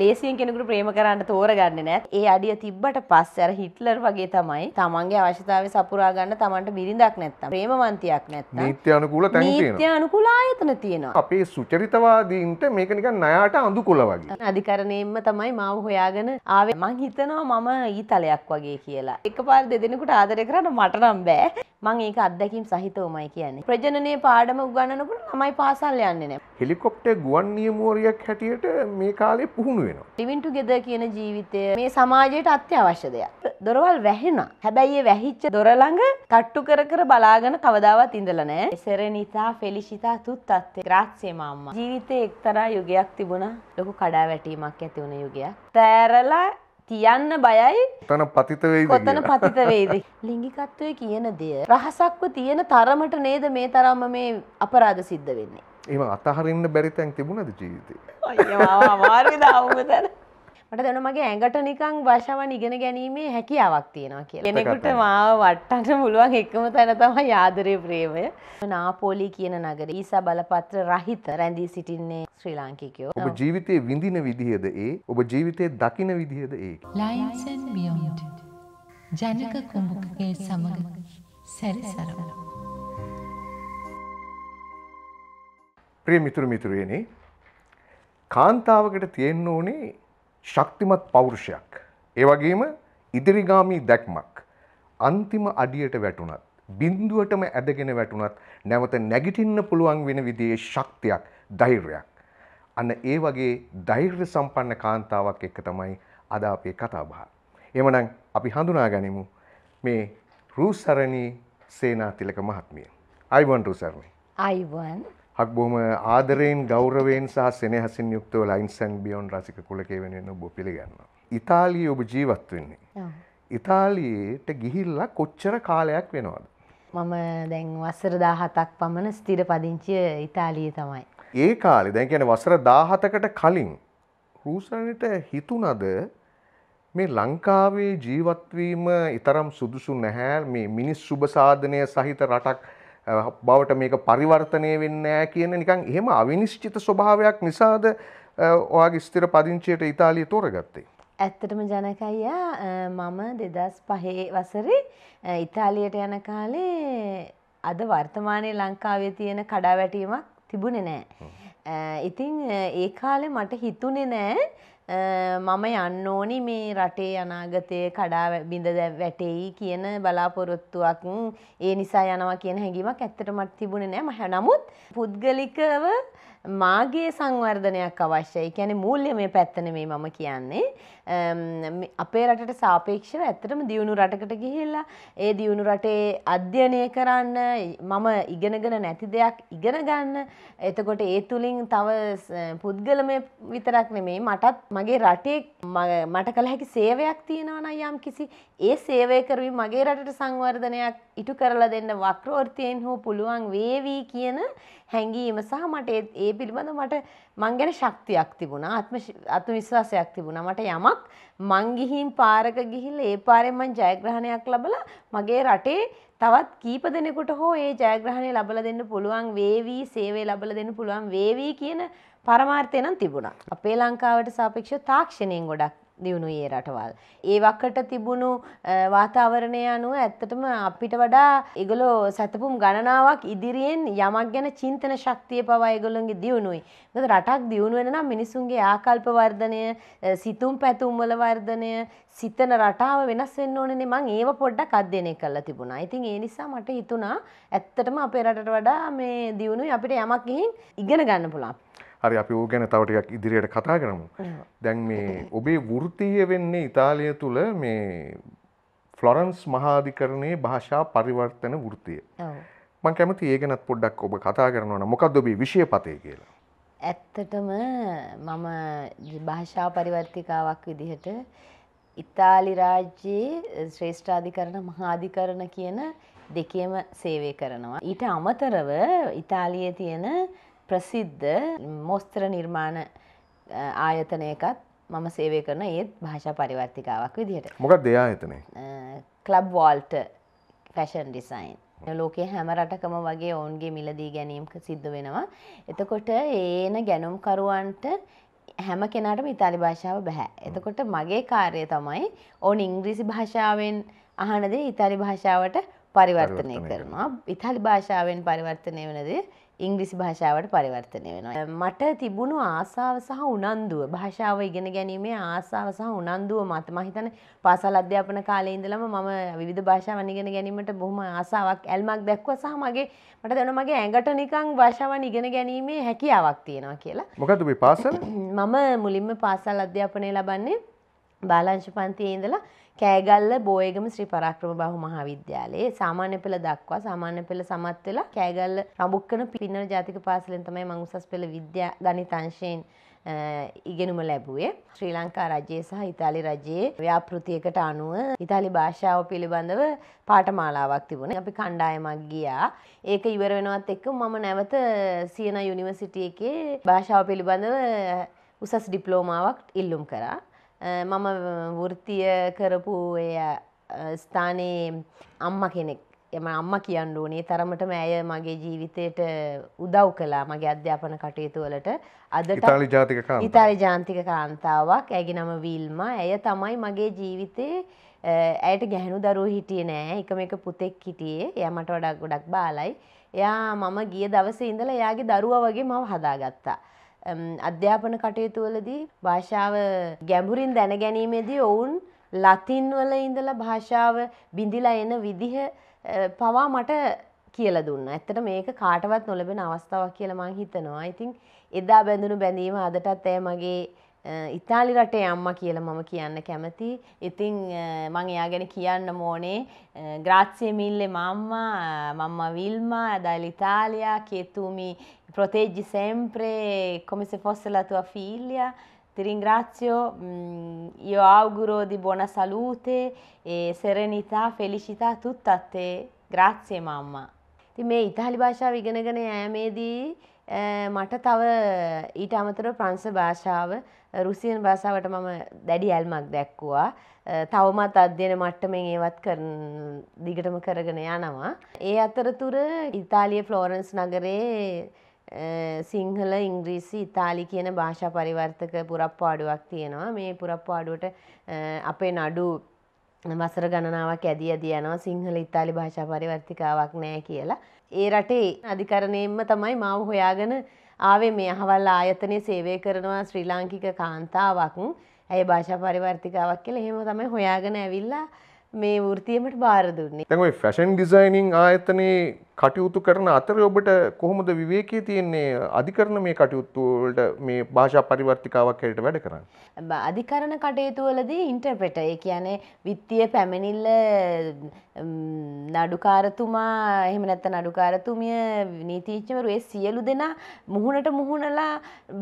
ලේසියෙන් කෙනෙකුට ප්‍රේම කරන්න තෝරගන්නේ නැහැ. ඒ අඩිය තිබ්බට පස්සේ අර හිට්ලර් වගේ තමයි තමන්ගේ අවශ්‍යතාවය සපුරා ගන්න තමන්ට බිරිඳක් නැත්තම් ප්‍රේමවන්තියක් නැත්තම් නීත්‍ය අනුකූල තැන් නීත්‍ය තියෙනවා. අනුකූල ආයතන තියෙනවා. අපේ සුචරිතවාදීන්ට මේක නිකන් ණයට අඳුකොළ වගේ. අධිකරණයෙන්ම තමයි මාව හොයාගෙන ආවේ මං හිතනවා මම ඊතලයක් වගේ කියලා. එකපාර දෙදෙනෙකුට ආදරය කරන්න මට නම් බෑ. මං ඒක අත්දැකීම් සහිතවමයි කියන්නේ. ප්‍රජනනයේ පාඩම උගන්නනකොට ළමයි පාසල් යන්නේ නැහැ. හෙලිකොප්ටර් ගුවන් නියමුවරියක් හැටියට මේ කාලේ පුහුණු වෙනවා. ලිවින් ටුගෙදර් කියන ජීවිතය මේ සමාජයට අත්‍යවශ්‍ය දෙයක්. දොරවල් වැහෙනවා. හැබැයි ඒ වැහිච්ච දොර ළඟ තට්ටු කර කර බලාගෙන කවදාවත් ඉඳලා නැහැ. සෙරෙනිතා ෆෙලිෂිතා තුත්තත්තේ ග්‍රාත්සේ මාම්මා. ජීවිතේ එක්තරා යුගයක් තිබුණා. ලොකු කඩාවැටීමක් ඇති වුණ යුගයක්. තෑරලා තියන්න බයයි තන පතිත වෙයිද කොතන කියලා. පතිත වේද ලිංගිකත්වය කියන දෙය රහසක්ව තියෙන තරමට නේද මේ තරම්ම මේ අපරාධ සිද්ධ වෙන්නේ එහෙම අතහරින්න බැරි තැන් තිබුණද ජීවිතේ? අයියෝ අමාරුයි දාමුදන මට දැන මගේ ඇඟට නිකං භාෂාවන් ඉගෙන ගැනීමේ හැකියාවක් තියෙනවා කියලා. කෙනෙකුට මාව වට්ටන්න පුළුවන් එකම තැන තමයි ආදරය ප්‍රේමය. නාපෝලි කියන නගර ඊසා බලපත්‍ර රහිත රැඳී සිටින්නේ ශ්‍රී ලාංකිකයෝ. ඔබ ජීවිතේ විඳින විදිහද ඒ? ඔබ ජීවිතේ දකින විදිහද ඒ? And Beyond ජනක කුඹුකගේ සමග සැරිසරව. ප්‍රිය මිතුරු මිතුරියනි කාන්තාවකට තියෙන්න ඕනේ ශක්තිමත් පෞරුෂයක්. ඒ වගේම ඉදිරිගාමී දැක්මක්. අන්තිම අඩියට වැටුණත් බින්දුවටම ඇදගෙන වැටුණත් නැවත නැගිටින්න පුළුවන් වෙන විදිහේ ශක්තියක්, ධෛර්යයක්. අන්න ඒ වගේ ධෛර්ය සම්පන්න කාන්තාවක් එක්ක තමයි අද අපේ කතා බහ. එhmenan අපි හඳුනා ගනිමු මේ රූසරණී සේනාතිලක මහත්මිය. අයිවන් රූසරණී. අයිවන් හක් බොහොම ආදරයෙන් ගෞරවයෙන් සහ සෙනෙහසින් යුක්තව ලයින්සන් බියොන් රසික කුලකේ වෙනුවෙන් ඔබ පිළිගන්නවා. ඉතාලියේ ඔබ ජීවත් වෙන්නේ. ඉතාලියට ගිහිල්ලා කොච්චර කාලයක් වෙනවද? මම දැන් වසර දාහතක් පමණ ස්තිර පදිංචිය ඉතාලිය තමයි ඒ කාලේ දැන් කියන්නේ වසර 17කට කලින් රූසරණට හිතුණද මේ ලංකාවේ ජීවත් වීම ඊතරම් සුදුසු නැහැ මේ මිනිස් සුබ සාධනය සහිත රටක් බවට මේක පරිවර්තනය වෙන්නේ නැහැ කියන නිකන් එහෙම අවිනිශ්චිත ස්වභාවයක් නිසාද ඔයාගේ ස්ථිර පදිංචියට ඉතාලිය තෝරගත්තේ. ඇත්තටම ජනකයියා මම දෙදස් පහේ වසරේ ඉතාලියට යන කාලේ අද වර්තමානය ලංකාවේ තියෙන කඩාවැටීමක් තිබුණෙ නෑ. ඉතිං ඒ කාලෙ මට හිතුනෙ නෑ මම යන්න ඕනි මේ රටේ අනාගතය කඩා බිඳ වැටෙයි කියන බලාපොරොත්තුවක්. ඒ නිසා යනවා කියන හැඟීමක් ඇත්තට මට තිබුණෙ නෑ. මහ නමුත් පුද්ගලිකව මාගේ සංවර්ධනයක් අවශ්‍යයි. කියන මූල්‍ය මේ පැත්තන මේ මම කියන්නේ. අම්, මේ අපේ රටට සාපේක්ෂව ඇත්තටම දියුණු රටකට ගිහිල්ලා ඒ දියුණු රටේ අධ්‍යයනය කරන්න මම ඉගෙනගෙන නැති දෙයක් ඉගෙන ගන්න. එතකොට ඒ තුළින් තව ස- පුද්ගලමය විතරක් නෙමෙයි මටත් මගේ රටේ ම- මට කළ හැකි සේවයක් තියෙනවා නම් යම් කිසි. ඒ සේවය කරමින් මගේ රටට සංවර්ධනයක් ඉටු කරලා දෙන්න වක්‍රෝර්තියෙන් හෝ පුළුවන් වේවී කියන හැඟීම සහ මට ඒ- ඒ පිළිබඳ මට මං ගැන ශක්තියක් තිබුණා ආත්ම ආත්ම විශ්වාසයක් තිබුණා මට යමක් මං ගිහින් පාරක ගිහිල්ලා ඒ පාරෙන් මං ජයග්‍රහණයක් ලබලා මගේ රටේ තවත් කීප දෙනෙකුට හෝ ඒ ජයග්‍රහණය ලබලා දෙන්න පුළුවන් වේවි සේවය ලබලා දෙන්න පුළුවන් වේවි කියන පරමාර්ථය නම් තිබුණා. අපේ ලංකාවට සාපේක්ෂව තාක්ෂණයෙන් ගොඩක් දියුණුයි ඒ රටවල්. ඒ වකට තිබුණු අ, වාතාවරණය අනුව ඇත්තටම අපිට වඩා ඒගොල්ලෝ සැතපුම් ගණනාවක් ඉදිරියෙන් යමක් ගැන චින්තන ශක්තිය පවා ඒගොල්ලොන්ගේ දියුණුයි. මොකද රටක් දියුණු වෙන නම් මිනිසුන්ගේ ආකල්ප වර්ධනය, අ, සිතුම් පැතුම් වල වර්ධනය, සිතන රටාව වෙනස් වෙන්න ඕනේනේ. මං ඒව පොඩ්ඩක් අධ්‍යයනය කරලා තිබුණා. ඉතින් ඒ නිසා මට හිතුණා ඇත්තටම අපේ රටට වඩා මේ දියුණුයි අපිට යමක් ගිහින් ඉගෙන ගන්න පුළුවන්. හරි අපි ඕක ගැන තව ටිකක් ඉදිරියට කතා කරමු. දැන් මේ ඔබේ වෘත්තීය වෙන්නේ ඉතාලිය තුල මේ ෆ්ලොරන්ස් මහාධිකරණයේ භාෂා පරිවර්තන වෘත්තිය. ඔව්. මම කැමති ඒ ගැනත් පොඩ්ඩක් ඔබ කතා කරනවා නම් මොකක්ද ඔබේ විෂය පතේ කියලා. ඇත්තටම මම භාෂා පරිවර්තිකාවක් විදිහට ඉතාලි රාජ්‍යයේ ශ්‍රේෂ්ඨාධිකරණ මහාධිකරණ කියන දෙකේම සේවය කරනවා. ඊට අමතරව ඉතාලියේ තියෙන ප්‍රසිද්ධ මොස්තර නිර්මාණ ආයතනයකත් මම සේවය කරන ඒත් භාෂා පරිවර්තිකාවක් විදිහට. මොකක්ද ඒ ආයතනය? කලබ් වෝල්ට ෆැෂන් ඩිසයින් ලෝකේ හැම රටකම වගේ ඔවුන්ගේ මිලදී ගැනීම් සිද්ධ වෙනවා එතකොට ඒන ගැනුම්කරුවන්ට හැම කෙනාටම ඉතාලි භාෂාව බැහැ. එතකොට මගේ කාර්යය තමයි ඕන් ඉංග්‍රීසි භාෂාවෙන් අහන දේ ඉතාලි භාෂාවට පරිවර්තනය කරනවා. ඉතාලි භාෂාවෙන් පරිවර්තනය වෙන දේ ඉංග්‍රීසි භාෂාවට පරිවර්තනය වෙනවා. මට තිබුණු ආසාව සහ උනන්දුව භාෂාව ඉගෙන ගැනීමේ ආසාව සහ උනන්දුව මත මම හිතන්නේ පාසල් අධ්‍යාපන කාලේ ඉඳලම මම විවිධ භාෂාවන් ඉගෙන ගැනීමට බොහොම ආසාවක් ඇල්මක් දැක්වුවා සහ මගේ මට දැනෙනවා මගේ ඇඟට නිකන් භාෂාවන් ඉගෙන ගැනීමේ හැකියාවක් තියෙනවා කියලා. මොකද ඔබේ පාසල මම මුලින්ම පාසල් අධ්‍යාපනය ලබන්නේ බාලාංශ පන්තියේ ඉඳලා කෑගල්ල බෝයගම ශ්‍රී පරාක්‍රම බහු මහාවිද්‍යාලයේ සාමාන්‍ය පෙළ දක්වා සාමාන්‍ය පෙළ සමත් වෙලා කෑගල්ල රඹුක්කන පින්නර ජාතික පාසලෙන් තමයි මම උසස් පෙළ විද්‍යා ගණිත අංශයෙන් ඉගෙනුම ලැබුවේ ශ්‍රී ලංකා රජයේ සහ ඉතාලි රජයේ ව්‍යාපෘතියකට අනුව ඉතාලි භාෂාව පිළිබඳව පාඨමාලාවක් තිබුණේ. අපි කණ්ඩායමක් ගියා. ඒක ඉවර වෙනවත් එක්ක මම නැවත සියන යුනිවර්සිටි එකේ භාෂාව පිළිබඳව උසස් ඩිප්ලෝමාවක් ඉල්ලුම් කරා. මම වෘත්තිය කරපු ස්ථානයේ අම්ම කෙනෙක්. එම අම්ම කියන්න ඕනේ. තරමටම ඇය මගේ ජීවිතයට උදව් කලා මගේ අධ්‍යාපන කටයුතු වලට. අදට ඉතාලි ජාතික. ඉතාලි ජාන්තික කාන්තාවක්. ඇගේ නම විල්ම. ඇය තමයි මගේ ජීවිතේ ඇයට ගැහණු දරුව හිටියේ නෑ. එකම එක පුතෙක් හිටියේ. එයා මට වඩා ගොඩක් බාලයි. එයා මම ගිය දවසේ ඉඳලා එයාගේ දරුවා වගේ මම හදාගත්තා අධ්‍යාපන කටයුතුවලදී භාෂාව ගැඹුරින් දැනගැනීමේදී ඔවුන් ලතින් වල ඉඳලා භාෂාව බිඳිලා එන විදිහ පවා මට කියලා දුන්න. ඇත්තට මේක කාටවත් නොලැබෙන අවස්ථාවක් කියලා මං හිතනවා. ඉතින් එදා බැඳුණු බැඳීම අදටත් ඇය මගේ ඉතාලි රටේ අම්මා කියලා මම කියන්න කැමති. ඉතින් මං එයා ගැන කියන්න ඕනේ ග්‍රාත්සිය මිල්ලේ mamma, mamma Vilma dall'Italia che tu mi proteggi sempre come se fosse la tua figlia. Ti ringrazio, io auguro di buona salute e serenità, felicità tutta a te. Grazie mamma. ඉතින් මේ ඉතාලි භාෂාව ඉගෙනගෙන යෑමේදී මට තව ඊට අමතරව ප්‍රංශ භාෂාව රුසියන් භාෂාවට මම දැඩි ඇල්මක් දැක්කුවා. තවමත් අධ්‍යයන මට්ටමින් ඒවත් දිගටම කරගෙන යනවා. ඒ අතරතුර ඉතාලිය ෆ්ලෝරන්ස් නගරේ සිංහල ඉංග්‍රීසි ඉතාලි කියන භාෂා පරිවර්තක පුරප්පාඩුවක් තියෙනවා. මේ පුරප්පාඩුවට අපේ නඩු වසර ගණනාවක් ඇදී ඇදී යනවා සිංහල ඉතාලි භාෂා පරිවර්තිකාවක් නෑ කියලා. ඒ රටේ අධිකරණයෙන්ම තමයි මාව හොයාගෙන ආවේ මේ අහවල් ආයතනයේ සේවය කරනවා ශ්‍රී ලාංකික කාන්තාවක්. ඇය භාෂා පරිවර්තිකාවක් කියලා එහෙම තමයි හොයාගෙන ඇවිල්ලා මේ වෘතියමට බාර දුන්නේ. දැන් ඔය ෆැෂන් ඩිසයිනින් ආයතනයේ කටයුතු කරන අතර ඔබට කොහොමද විවේකයේ තියෙන්නේ අධිකරණ මේ කටයුතු වලට මේ භාෂා පරිවර්තිකාවක් හැටියට වැඩ කරන්නේ? අධිකරණ කටයුතු වලදී ඉන්ටර්ප්‍රෙටර් ඒ කියන්නේ විත්තිය පැමිණිල්ල නඩුකාරතුමා එහෙම නැත්නම් නඩුකාරතුමිය නීතිඥවරු ඒ සියලු දෙනා මුහුණට මුහුණලා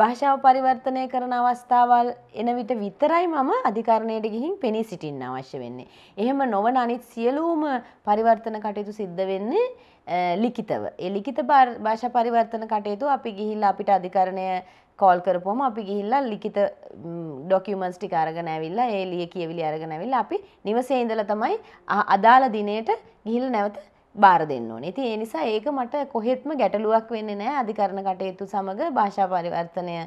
භාෂාව පරිවර්තනය කරන අවස්ථාවල් එන විට විතරයි මම අධිකරණයට ගිහින් පෙනී සිටින්න අවශ්‍ය වෙන්නේ. එහෙම නොවන අනිත් සියලුම පරිවර්තන කටයුතු සිද්ධ වෙන්නේ ලිඛිතව. ඒ ලිඛිත භාෂා පරිවර්තන කටයුතු අපි ගිහිල්ලා අපිට අධිකරණය කෝල් කරපුවම අපි ගිහිල්ලා ලිඛිත ඩොකියුමන්ට්ස් ටික අරගෙන ඇවිල්ලා ඒ ලිය කියවිලි අරගෙන ඇවිල්ලා අපි නිවසේ ඉඳලා තමයි අදාළ දිනේට ගිහිල්ලා නැවත බාර දෙන්න ඕනේ. ඉතින් ඒ නිසා ඒක මට කොහෙත්ම ගැටලුවක් වෙන්නේ නැහැ අධිකරණ කටයුතු සමග භාෂා පරිවර්තනය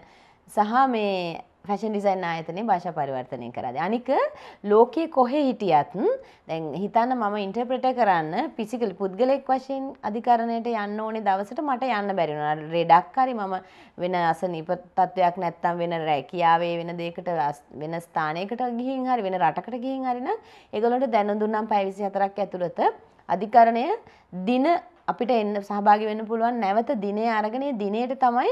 සහ මේ ෆැෂන් ඩිසයින් ආයතනයේ භාෂා පරිවර්තනය කරාද. අනික ලෝකයේ කොහේ හිටියත් දැන් හිතන්න මම ඉන්ටර්ප්‍රෙටර් කරන්න ෆිසිකල් පුද්ගලෙක් වශයෙන් අධිකරණයට යන්න ඕනේ දවසට මට යන්න බැරි වුණා. රෙඩක් හරි මම වෙන අසනීප තත්වයක් නැත්තම් වෙන රැකියාවේ වෙන දෙයකට වෙන ස්ථානයකට ගිහින් හරි වෙන රටකට ගිහින් හරි නම් ඒගොල්ලන්ට දැනුම් දුන්නම් පැය 24ක් ඇතුළත අධිකරණය දින අපිට එන්න සහභාගී වෙන්න පුළුවන් නැවත දිනේ අරගෙන දිනේට තමයි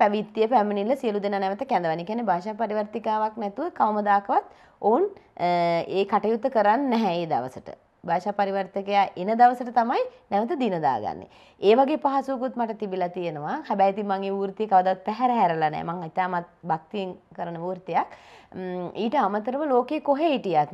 පැවිත්තිය පැමිණිල්ල සියලු දෙනා නැවත කැඳවන. කියන්නේ භාෂා පරිවර්තිකාවක් නැතුව කවමදාකවත් ඔවුන් ඒ කටයුත්ත කරන්නේ නැහැ ඒ දවසට. භාෂා පරිවර්තකයා එන දවසට තමයි නැවත දින දාගන්නේ. ඒ වගේ පහසුවකුත් මට තිබිලා තියෙනවා. හැබැයි ඉතින් මම ඒ වෘත්තිය කවදාවත් පැහැර හැරලා නැහැ. මම ඉතාමත් භක්තියෙන් කරන වෘත්තියක්. ඊට අමතරව ලෝකේ කොහේ හිටියත්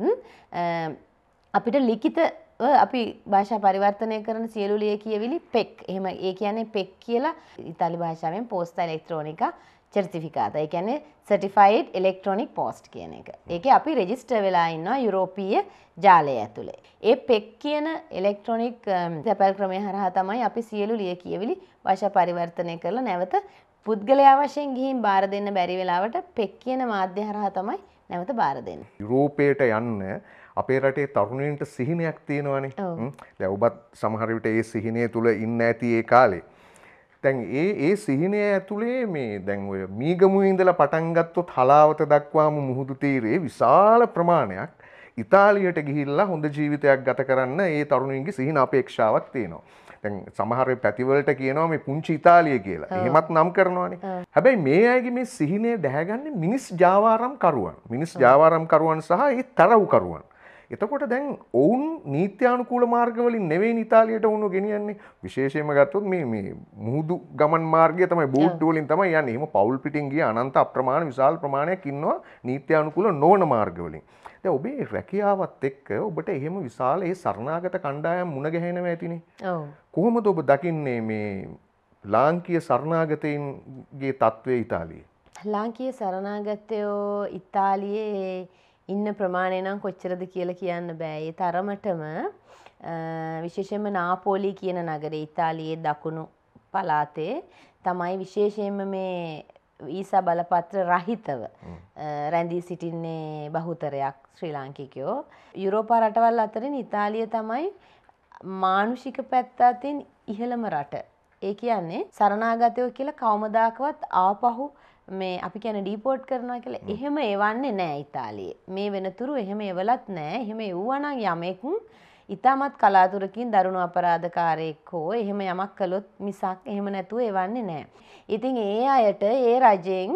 අපිට ලිඛිත අපි භාෂා පරිවර්තනය කරන සියලු ලිය කියවිලි පෙක් එහෙම ඒ කියන්නේ පෙක් කියලා ඉතාලි භාෂාවෙන් පෝස්ත ඉලෙක්ට්‍රෝනිකා චර්තිෆිකාත ඒ කියන්නේ සර්ටිෆයිඩ් ඉලෙක්ට්‍රොනික් පෝස්ට් කියන එක. ඒකේ අපි රෙජිස්ටර් වෙලා ඉන්නවා යුරෝපීය ජාලය ඇතුලේ. ඒ පෙක් කියන ඉලෙක්ට්‍රොනික් සැපල් um, ක්‍රමය හරහා තමයි අපි සියලු ලිය කියවිලි භාෂා පරිවර්තනය කරලා නැවත පුද්ගලයා වශයෙන් ගිහින් බාර දෙන්න බැරි වෙලාවට පෙක් කියන මාධ්‍ය හරහා තමයි නැවත බාර දෙන්න. යුරෝපයට යන්න අපේ රටේ තරුණයන්ට සිහිනයක් තියෙනවනේ. දැන් ඔබත් සමහර විට ඒ සිහිනය තුල ඉන්න ඇති ඒ කාලේ. දැන් ඒ ඒ සිහිනය ඇතුලේ මේ දැන් ඔය මීගමුවේ ඉඳලා පටන් ගත්තොත් හලාවත දක්වාම මුහුදු තීරයේ විශාල ප්‍රමාණයක් ඉතාලියට ගිහිල්ලා හොඳ ජීවිතයක් ගත කරන්න ඒ තරුණින්ගේ සිහින අපේක්ෂාවක් තියෙනවා. සමහර පැතිවලට කියනවා මේ පුංචි ඉතාලිය කියලා. එහෙමත් නම් කරනවානේ. හැබැයි මේ අයගේ මේ සිහිනය දැහැගන්නේ මිනිස් ජාවාරම් කරුවන්. මිනිස් ජාවාරම් කරුවන් සහ ඒ තරව් කරුවන්. එතකොට දැන් ඔවුන් නීත්‍යානුකූල මාර්ගවලින් නෙවෙයි ඉතාලියට වුණු ගෙනියන්නේ විශේෂයෙන්ම ගත්තොත් මේ මේ මුහුදු ගමන් මාර්ගය තමයි බෝට් වලින් තමයි යන්නේ. එහෙම පවුල් පිටින් ගිය අනන්ත අප්‍රමාණ විශාල ප්‍රමාණයක් ඉන්නවා නීත්‍යානුකූල නොවන මාර්ගවලින්. දැන් ඔබේ රැකියාවත් එක්ක ඔබට එහෙම විශාල ඒ සරණාගත කණ්ඩායම් මුණ ගැහෙනවා ඇතිනේ. ඔව්. කොහොමද ඔබ දකින්නේ මේ ලාංකීය සරණාගතයින්ගේ තත්ත්වය ඉතාලියේ? ලාංකීය සරණාගතයෝ ඉතාලියේ ඉන්න ප්‍රමාණය නම් කොච්චරද කියලා කියන්න බෑ. ඒ තරමටම විශේෂයෙන්ම නාපෝලි කියන නගරේ ඉතාලියේ දකුණු පළාතේ තමයි විශේෂයෙන්ම මේ වීසා බලපත්‍ර රහිතව රැඳී සිටින්නේ බහුතරයක් ශ්‍රී ලාංකිකයෝ. යුරෝපා රටවල් අතරින් ඉතාලිය තමයි මානුෂික පැත්ත අතින් ඉහළම රට. ඒ කියන්නේ සරණාගතයෝ කියලා කවමදාකවත් ආපහු මේ අපි කියන ඩීපෝට් කරනවා කියලා එහෙම එවන්නේ නෑ ඉතාලියේ. මේ වෙනතුරු එහෙම එවලත් නෑ. එහෙම එව්වනම් යමෙක් ඉතාමත් කලාතුරකින් දරුණු අපරාධකාරයෙක් හෝ එහෙම යමක් කළොත් මිසක් එහෙම නැතුව එවන්නේ නෑ. ඉතින් ඒ අයට ඒ රජයෙන්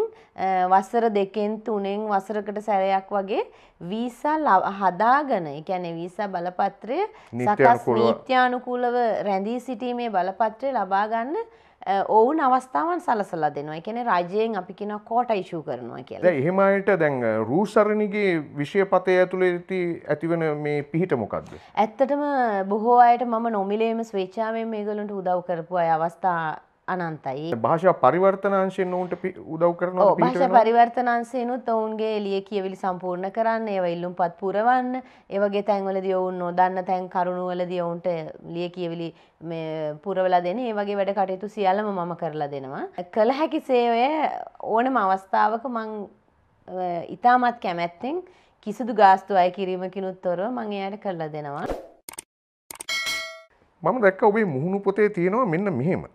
වසර දෙකෙන් තුනෙන් වසරකට සැරයක් වගේ වීසා හදාගෙන ඒ කියන්නේ වීසා බලපත්‍රය සකස් නීත්‍යානුකූලව. රැඳී සිටීමේ බලපත්‍රය ලබා ගන්න ඔවුන් අවස්ථාවන් සලසලා දෙනවා. කියන්නේ රජයෙන් අපි කියනවා කෝට ඉෂු කරනවා කියලා. දැන් එහෙම අයට දැන් රූසරණිගේ විෂයපතය ඇතුළේ ඇති- ඇතිවන මේ පිහිට මොකක්ද? ඇත්තටම බොහෝ අයට මම නොමිලේම ස්වේච්ඡාවෙන් මේගොල්ලන්ට උදව් කරපු අය අවස්ථා අනන්තයි. භාෂා පරිවර්තනාංශයෙන් ඔවුන්ට උදව් කරනවා ඔව් භාෂා පරිවර්තනංශයනුත් ඔවුන්ගේ ලිය කියවිලි සම්පූර්ණ කරන්න ඒව ඉල්ලුම්පත් පුරවන්න ඒ වගේ තැන්වලදී ඔවුන් නොදන්න තැන් කරුණුවලදී ඔවුන්ට ලිය කියවිලි පුරවලා දෙන ඒ වගේ වැඩ කටයුතු සියල්ලම මම කරලා දෙනවා. කළ හැකි සේවය ඕනම අවස්ථාවක මං ඉතාමත් කැමැත්තෙන් කිසිදු ගාස්තු අය කිරීමකිනුත් තොරව මං එයාට කරලා දෙනවා. මම දැක්ක ඔබේ මුහුණු පොතේ තියෙනවා මෙන්න මෙහෙම.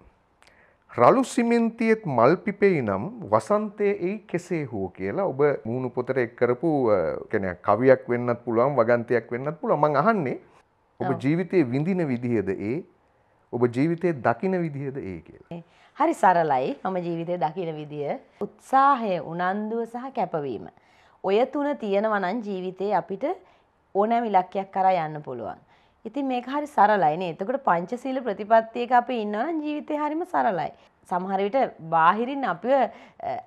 රළු සිමෙන්තියෙත් මල් පිපෙයි නම් වසන්තය එයි කෙසේ හෝ කියලා ඔබ මුහුණු පොතට එක් කරපු කියන්නේ කවියක් වෙන්නත් පුළුවන් වගන්තයක් වෙන්නත් පුළුවන් මං අහන්නේ ඔබ ජීවිතේ විඳින විදිහද ඒ ඔබ ජීවිතේ දකින විදිහද ඒ කියලා. හරි සරලයි මම ජීවිතය දකින විදිය උත්සාහය උනන්දුව සහ කැපවීම. ඔය තුන තියෙනවා නම් ජීවිතේ අපිට ඕනෑම ඉලක්කයක් කරා යන්න පුළුවන්. ඉතින් මේක හරි සරලයි නේ. එතකොට පංචශීල ප්‍රතිපත්තියක අපි ඉන්නවා නම් ජීවිතේ හරිම සරලයි. සමහර විට බාහිරින් අපිව අ,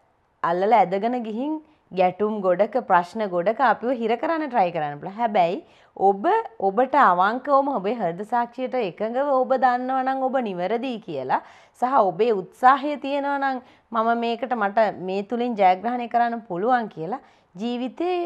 අල්ලලා ඇදගෙන ගිහින් ගැටුම් ගොඩක ප්‍රශ්න ගොඩක අපිව හිර කරන්න try කරන්න පුළුවන්. හැබැයි ඔබ ඔබට අවංකවම ඔබේ හෘද සාක්ෂියට එකඟව ඔබ දන්නවා නම් ඔබ නිවැරදි කියලා සහ ඔබේ උත්සාහය තියෙනවා නම් මම මේකට මට මේ තුලින් ජයග්‍රහණය කරන්න පුළුවන් කියලා ජීවිතේ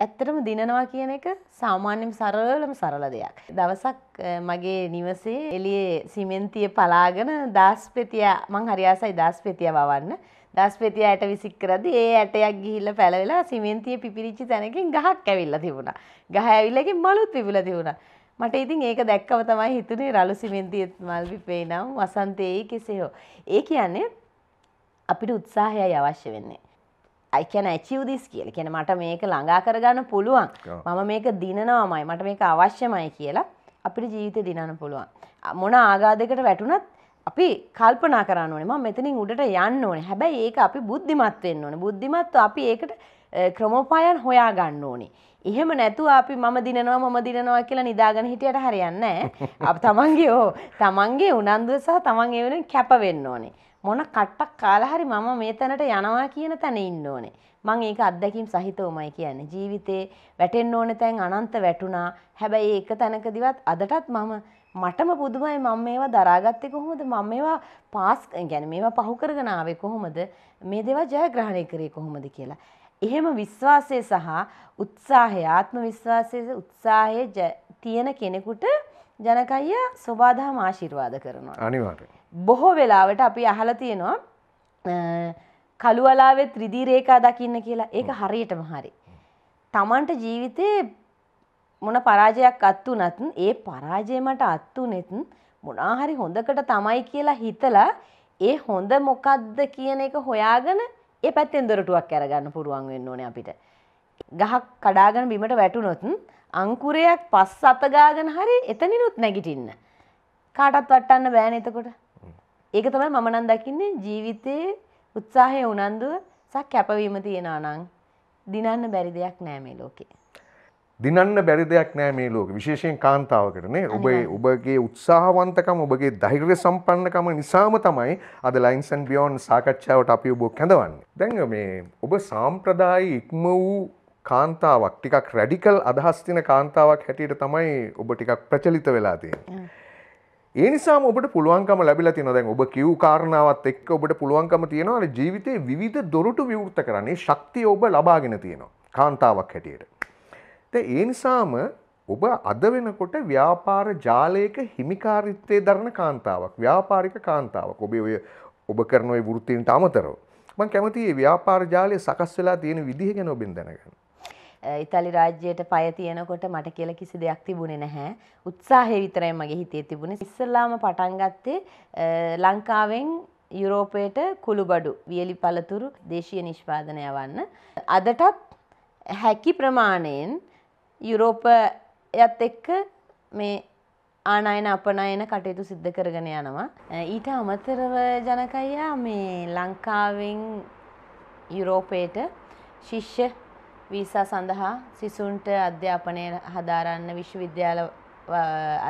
ඇත්තටම දිනනවා කියන එක සාමාන්‍යයෙන් සරලම සරල දෙයක්. දවසක් අ, මගේ නිවසේ එළියේ සිමෙන්තිය පලාගෙන දාස්පෙතිය මං හරි ආසයි දාස්පෙතිය වවන්න. දාස්පෙතිය ඇට විසික් කරද්දි ඒ ඇටයක් ගිහිල්ලා පැලවිලා සිමෙන්තිය පිපිරිච්ච තැනකින් ගහක් ඇවිල්ලා තිබුණා. ගහ ඇවිල්ලා ඒකෙන් මලුත් පිපිලා තිබුණා. මට ඉතින් ඒක දැක්කම තමයි හිතුනේ රළු සිමෙන්තියෙත් මල් පිපේ නම් වසන්තයේ කෙසේ හෝ. ඒ කියන්නේ අපිට උත්සාහයයි අවශ්‍ය වෙන්නේ. Can achieve this කියලා. කියන්නේ මට මේක ළඟා කරගන්න පුළුවන්. මම මේක දිනනවාමයි. මට මේක අවශ්‍යමයි කියලා අපිට ජීවිතේ දිනන්න පුළුවන්. මොන ආගාදයකට වැටුණත් අපි කල්පනා කරන්න. මම මෙතනින් උඩට යන්න ඕනේ. හැබැයි ඒක අපි බුද්ධිමත් වෙන්න ඕනේ. බුද්ධිමත්ව අපි ඒකට ක්‍රමෝපායන් හොයා ගන්න ඕනේ. එහෙම නැතුව අපි මම දිනනවා මම දිනනවා කියලා නිදාගෙන හිටියට හරියන්නේ. අපි තමන්ගේ ඕ තමන්ගේ උනන්දුව සහ තමන් ඒ වෙනුවෙන් කැප වෙන්න ඕනේ. මොන කට්ටක් කාලා හරි මම මේ තැනට යනවා කියන තැන ඉන්න ඕනේ. මං ඒක අත්දැකීම් සහිතවමයි කියන්නේ. ජීවිතේ වැටෙන්න ඕන තැන් අනන්ත වැටුණා. හැබැයි ඒක තැනකදිවත් අදටත් මම මටම පුදුමයි මම මේවා දරාගත්තේ කොහොමද? මම මේවා පාස් يعني මේවා පහු කරගෙන ආවේ කොහොමද? මේ දේවල් ජයග්‍රහණය කරේ කොහොමද කියලා. එහෙම විශ්වාසය සහ උත්සාහය ආත්ම විශ්වාසයේ උත්සාහයේ ජ- තියෙන කෙනෙකුට ජනකය සෝබාදහම ආශිර්වාද කරනවා. අනිවාර්යෙන්. බොහෝ වෙලාවට අපි අහලා තියෙනවා කළුවලාවෙත් රිදී රේකා දකින්න කියලා ඒක හරියටම හරි. තමන්ට ජීවිතේ මොන පරාජයක් අත්තු නත් ඒ පරාජය මට අත්තු නෙත් මොනාහරි හොඳකට තමයි කියලා හිතලා ඒ හොඳ මොකක්ද කියන එක හොයාගෙන ඒ පැත්තෙන් දොරටුවක් ඇරගන්න පුරුවන් වෙන්න ඕනේ අපිට. ගහක් කඩාගෙන බිමට වැටුනොත් අංකුරයක් පස් අතගාගෙන හරි එතනිනුත් නැගිටින්න. කාටත් වට්ටන්න බෑන එතකොට. ඒක තමයි මම නම් දකින්නේ ජීවිතයේ උත්සාහය උනන්දුව සක් කැපවීම තියෙනවා නම් දිනන්න බැරි දෙයක් නෑ මේ ලෝකේ. දිනන්න බැරි දෙයක් නෑ මේ ලෝක විශේෂයෙන් කාන්තාවකටනේ ඔබේ ඔබගේ උත්සාහවන්තකම ඔබගේ ධෛර්ය සම්පන්නකම නිසාම තමයි අද ලයින්සන් බියෝන් සාකච්ඡාවට අපි ඔබ කැඳවන්නේ. දැන් මේ ඔබ සාම්ප්‍රදායි ඉක්ම වූ කාන්තාවක් ටිකක් රැඩිකල් අදහස් තින කාන්තාවක් හැටියට තමයි ඔබ ටිකක් ප්‍රචලිත වෙලා තියෙන්නේ. ඒ නිසාම ඔබට පුළුවන්කම ලැබිලා තියෙනවා. දැන් ඔබ කිව් කාරණාවත් එක්ක ඔබට පුළුවන්කම තියෙනවා ජීවිතේ විවිධ දොරටු විවෘත කරන්නේ. ශක්තිය ඔබ ලබාගෙන තියෙනවා. කාන්තාවක් හැටියට. දැන් ඒ නිසාම ඔබ අද වෙනකොට ව්‍යාපාර ජාලයක හිමිකාරිත්වයේ දරන කාන්තාවක් ව්‍යාපාරික කාන්තාවක්. ඔබේ ඔය ඔබ කරන ඔය වෘත්තීන්ට අමතරව. මම කැමතියි මේ ව්‍යාපාර ජාලය සකස් වෙලා තියෙන විදිහ ගැන ඔබෙන් දැනගන්න. ඉතාලි රාජ්‍යයට පය තියෙනකොට මට කියලා කිසි දෙයක් තිබුණේ නැහැ. උත්සාහය විතරයි මගේ හිතේ තිබුණේ. ඉස්සල්ලාම පටන් ගත්තේ ලංකාවෙන් යුරෝපයට කුළුබඩු වියලි පළතුරු දේශීය නිෂ්පාදනය යවන්න. අදටත් හැකි ප්‍රමාණයෙන් යුරෝපයත් එක්ක මේ ආනායන අපනයන කටයුතු සිද්ධ කරගෙන යනවා. ඊට අමතරව ජනකයියා මේ ලංකාවෙන් යුරෝපයට ශිෂ්‍ය වීසා සඳහා සිසුන්ට අධ්‍යාපනය හදාරන්න විශ්වවිද්‍යාල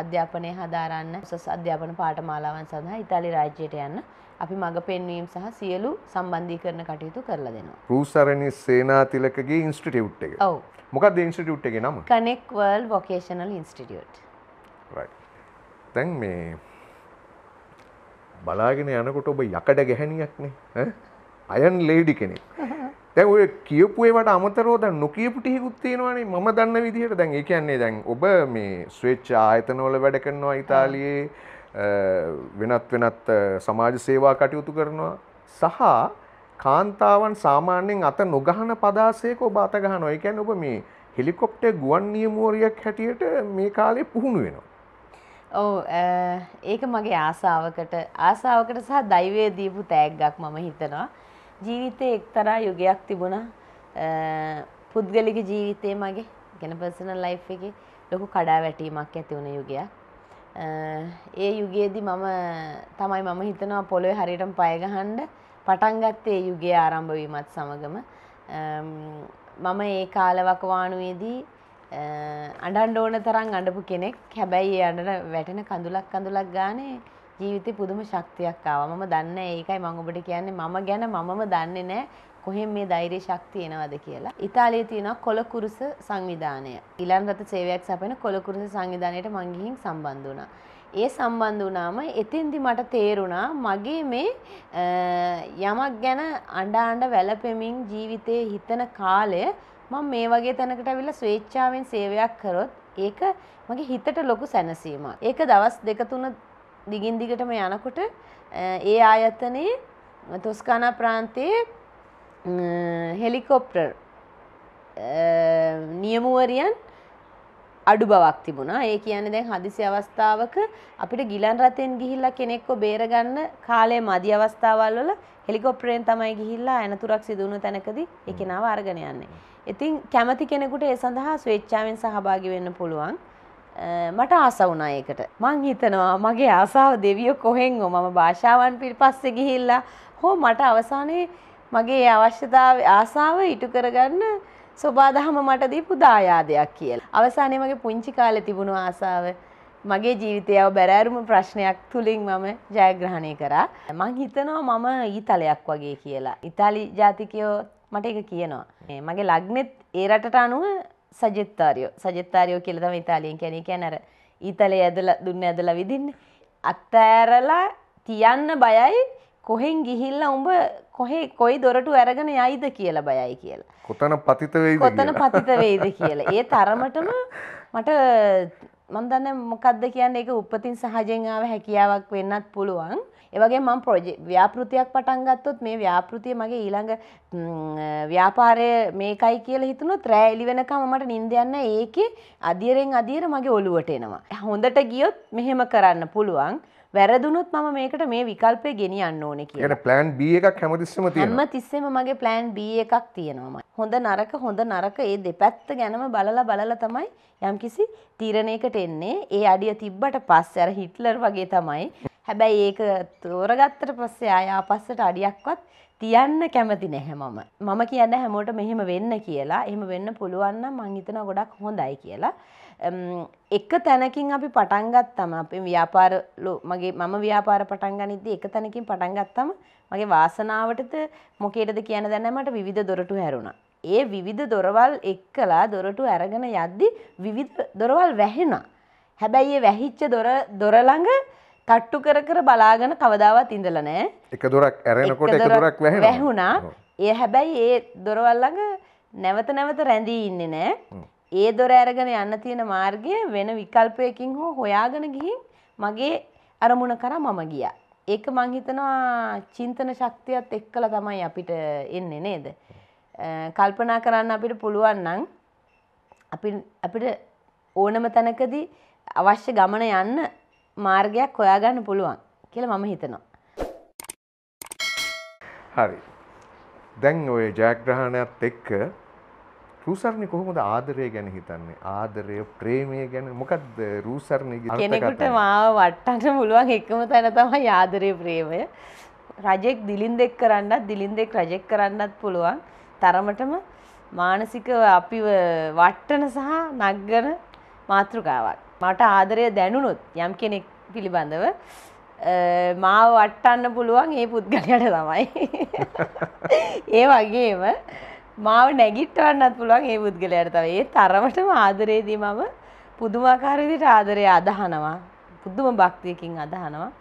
අධ්‍යාපනය හදාරන්න උසස් අධ්‍යාපන පාඨමාලාවන් සඳහා ඉතාලි රාජ්‍යයට යන්න අපි මඟ පෙන්වීම් සහ සියලු සම්බන්ධීකරණ කටයුතු කරලා දෙනවා. රූසරණි සේනාතිලකගේ ඉන්ස්ටිටියුට් එක. ඔව්. මොකක්ද ඉන්ස්ටිටියුට් එකේ නම? Connect world vocational institute. right. දැන් මේ බලාගෙන යනකොට ඔබ යකඩ ගැහැණියක්නේ ඈ අයන් ලේඩි කෙනෙක්. දැන් ඔය කියපු ඒවට අමතරව දැන් නොකියපු ටිකකුත් තියෙනවානේ මම දන්න විදිහට දැන් ඒ කියන්නේ දැන් ඔබ මේ ස්විච් ආයතනවල වැඩ කරනවා ඉතාලියේ වෙනත් වෙනත් සමාජ සේවා කටයුතු කරනවා සහ කාන්තාවන් සාමාන්‍යයෙන් අත නොගහන පදාසයක ඔබ අත ගහනවා. ඒ කියන්නේ ඔබ මේ හෙලිකොප්ටර් ගුවන් නියමුවරියක් හැටියට මේ කාලේ පුහුණු වෙනවා. ඔව් ඒක මගේ ආසාවකට ආසාවකට සහ දෛවය දීපු තෑග්ගක් මම හිතනවා. ජීවිතේ එක්තරා යුගයක් තිබුණා පුද්ගලික ජීවිතේ මගේ ගැන පර්සනල් ලයිෆ් එකේ ලොකු කඩාවැටීමක් ඇති වුණ යුගයක්. ඒ යුගයේදී මම තමයි මම හිතනවා පොළොවේ හරියටම පය ගහන්න පටන් ගත්තේ ඒ යුගයේ ආරම්භ වීමත් සමගම මම ඒ කාලවකවානුවේදී අඬන්න ඕන තරම් අඬපු කෙනෙක්. හැබැයි ඒ අඬන වැටෙන කඳුලක් කඳුලක් ගානේ ජීවිතේ පුදුම ශක්තියක් ආවා. මම දන්නේ ඒකයි මම ඔබට කියන්නේ මම ගැන මමම දන්නේ නැහැ කොහෙන් මේ ධෛර්ය ශක්තිය එනවද කියලා. ඉතාලියේ තියෙනවා කොලකුරුස සංවිධානය. ඊළඟ රට සේවයක් සපයන කොලකුරුස සංවිධානයට මං ගිහින් සම්බන්ධ වුණා. ඒ සම්බන්ධ වුණාම එතෙන්දි මට තේරුණා මගේ මේ යමක් ගැන අඬ අඬ වැළපෙමින් ජීවිතේ හිතන කාලය මම මේ වගේ තැනකට ඇවිල්ලා ස්වේච්ඡාවෙන් සේවයක් කරොත් ඒක මගේ හිතට ලොකු සැනසීමක්. ඒක දවස් දෙක තුන දිගින් දිගටම යනකොට ඒ ආයතනයේ තොස්කානා ප්‍රාන්තයේ හෙලිකොප්ටර් නියමුවරියන් අඩු බවක් තිබුණා. ඒ කියන්නේ දැන් හදිසි අවස්ථාවක අපිට ගිලන් රතෙන් ගිහිල්ලා කෙනෙක්ව බේරගන්න කාලය මදි අවස්ථාවල් වල හෙලිකොප්ටරයෙන් තමයි ගිහිල්ලා අනතුරක් සිදු වුණු තැනකදී ඒ කෙනාව අරගෙන යන්නේ. ඉතින් කැමති කෙනෙකුට ඒ සඳහා ස්වේච්ඡාවෙන් සහභාගී වෙන්න පුළුවන්. මට ආස වුණා ඒකට. මං හිතනවා මගේ ආසාව දෙවියෝ කොහෙන්ද මම භාෂාවන් පිටිපස්සේ ගිහිල්ලා හෝ මට අවසානයේ මගේ අවශ්‍යතාව ආසාව ඉටු කරගන්න සොබාදහම මට දීපු දායාදයක් කියලා. අවසානයේ මගේ පුංචි කාලේ තිබුණු ආසාව මගේ ජීවිතයව බැරෑරුම ප්‍රශ්නයක් තුලින් මම ජයග්‍රහණය කරා. මං හිතනවා මම ඊතලයක් වගේ කියලා. ඉතාලි ජාතිකයෝ මට ඒක කියනවා. මගේ ලග්නෙත් ඒ රටට අනුව සජෙත්තාරියෝ සජෙත්තාරියෝ කියලා තමයි ඉතාලියෙන්. කියන්නේ අර ඊතලයේ ඇදලා දුන්නේ ඇදලා විදින්නේ. අත්ෑරලා තියන්න බයයි කොහෙන් ගිහිල්ලා උඹ කොහේ කොයි දොරටු අරගෙන යයිද කියලා බයයි කියලා. කොතන පතිත වෙයිද කොතන පතිත වෙයිද කියලා. ඒ තරමටම මට මම දන්නේ මොකද්ද කියන්නේ ඒක උපතින් සහජයෙන් ආව හැකියාවක් වෙන්නත් පුළුවන්. ඒවගේ මම ප්‍රජ ව්‍යාපෘතියක් පටන් ගත්තොත් මේ ව්‍යාපෘතිය මගේ ඊළඟ ව්‍යාපාරය මේකයි කියල හිතුනොත් රෑ එලි වෙනකම මට නින්දයන්න ඒකේ අදියරෙන් අදියර මගේ ඔලුවට එනවා. හොඳට ගියොත් මෙහෙම කරන්න පුළුවන්. වැරදුනුත් මම මේකට මේ විකල්පය ගෙනියන්න ඕනෙ කිය කියන ප්ලෑන් බ එකක් හැමතිස්සම තියෙන හැම තිස්සෙම මගේ ප්ලෑන් බ එකක් තියෙනවා හොඳ නරක හොඳ නරක ඒ දෙපැත්ත ගැනම බලලා බලල තමයි යම්කිසි තීරණයකට එන්නේ. ඒ අඩිය තිබ්බට පස්ස අර හිටලර් වගේ තමයි හැබැයි ඒක තෝරගත්තට පස්සේ ආයා පස්සට අඩියක්වත් තියන්න කැමති නැහැ මම. මම කියන්න හැමෝට මෙහෙම වෙන්න කියලා. එහෙම වෙන්න පුළුවන්න මංහිතන ගොඩක් හොඳයි කියලා. එක තැනකින් අපි පටන්ගත්තම අප ව්‍යාපාරලු මගේ මම ව්‍යාපාර පටන්ගනිද්දී එක තැනකින් පටන්ගත්තම මගේ වාසනාවටද මොකේටද කියන දැනමට විධ දොරටු හැරුණා. ඒ විවිධ දොරවල් එක්කලා දොරටු ඇරගෙන යද්දි විවිධ දොරවල් වැහෙනා හැබැයි ඒ වැහිච්ච දොර දොරළඟ තට්ටු කර කර බලාගෙන කවදාවත් ඉඳල නෑ එක දොරක් ඇරෙනකොට එක දොරක්. වැැහුණා ඒ හැබැයි ඒ දොරවල්ලඟ නැවත නැවත රැඳී ඉන්න නෑ ඒ දොර ඇරගෙන යන්න තියෙන මාර්ගය වෙන විකල්පයකින් හෝ හොයාගෙන ගිහින් මගේ අරමුණ කර මම ගියා. ඒක මංහිතනවා චින්තන ශක්තියත් එක්කල තමයි අපිට එන්නේ නේද. කල්පනා කරන්න අපිට පුළුවන් නං අපිට ඕනම තැනකදී අවශ්‍ය ගමන යන්න මාර්ගයක් හොයාගන්න පුළුවන් කියල මම හිතනවා. හරි. දැන් ඔය ජයග්‍රහණයක් එක්ක රූසරණි කොහොමද ආදරය ගැන හිතන්නේ? ආදරය ප්‍රේමය ගැන මොකක්ද රූසරණගේ කෙනෙකුට මාව වට්ටන්න පුළුවන් එකම තැන තමයි ආදරය ප්‍රේමය. රජෙක් දිලින් දෙක් කරන්නත් දිලින් දෙෙක් රජෙක් කරන්නත් පුළුවන්. තරමටම මානසික අපිව වට්ටන සහ නග්ගන මාතෘකාවක් මට ආදරය දැනුනොත් යම් කෙනෙක් පිළිබඳව මාව වට්ටන්න පුළුවන් ඒ පුද්ගලයට තමයි. ඒ වගේම මාව නැගිට්ටවන්නත් පුළුවන් ඒ පුද්ගලයට තව ඒ තරමටම ආදරේදී මම පුදුමාකාර විදිහට ආදරය අදහනවා. පුදුම භක්තියකින් අදහනවා.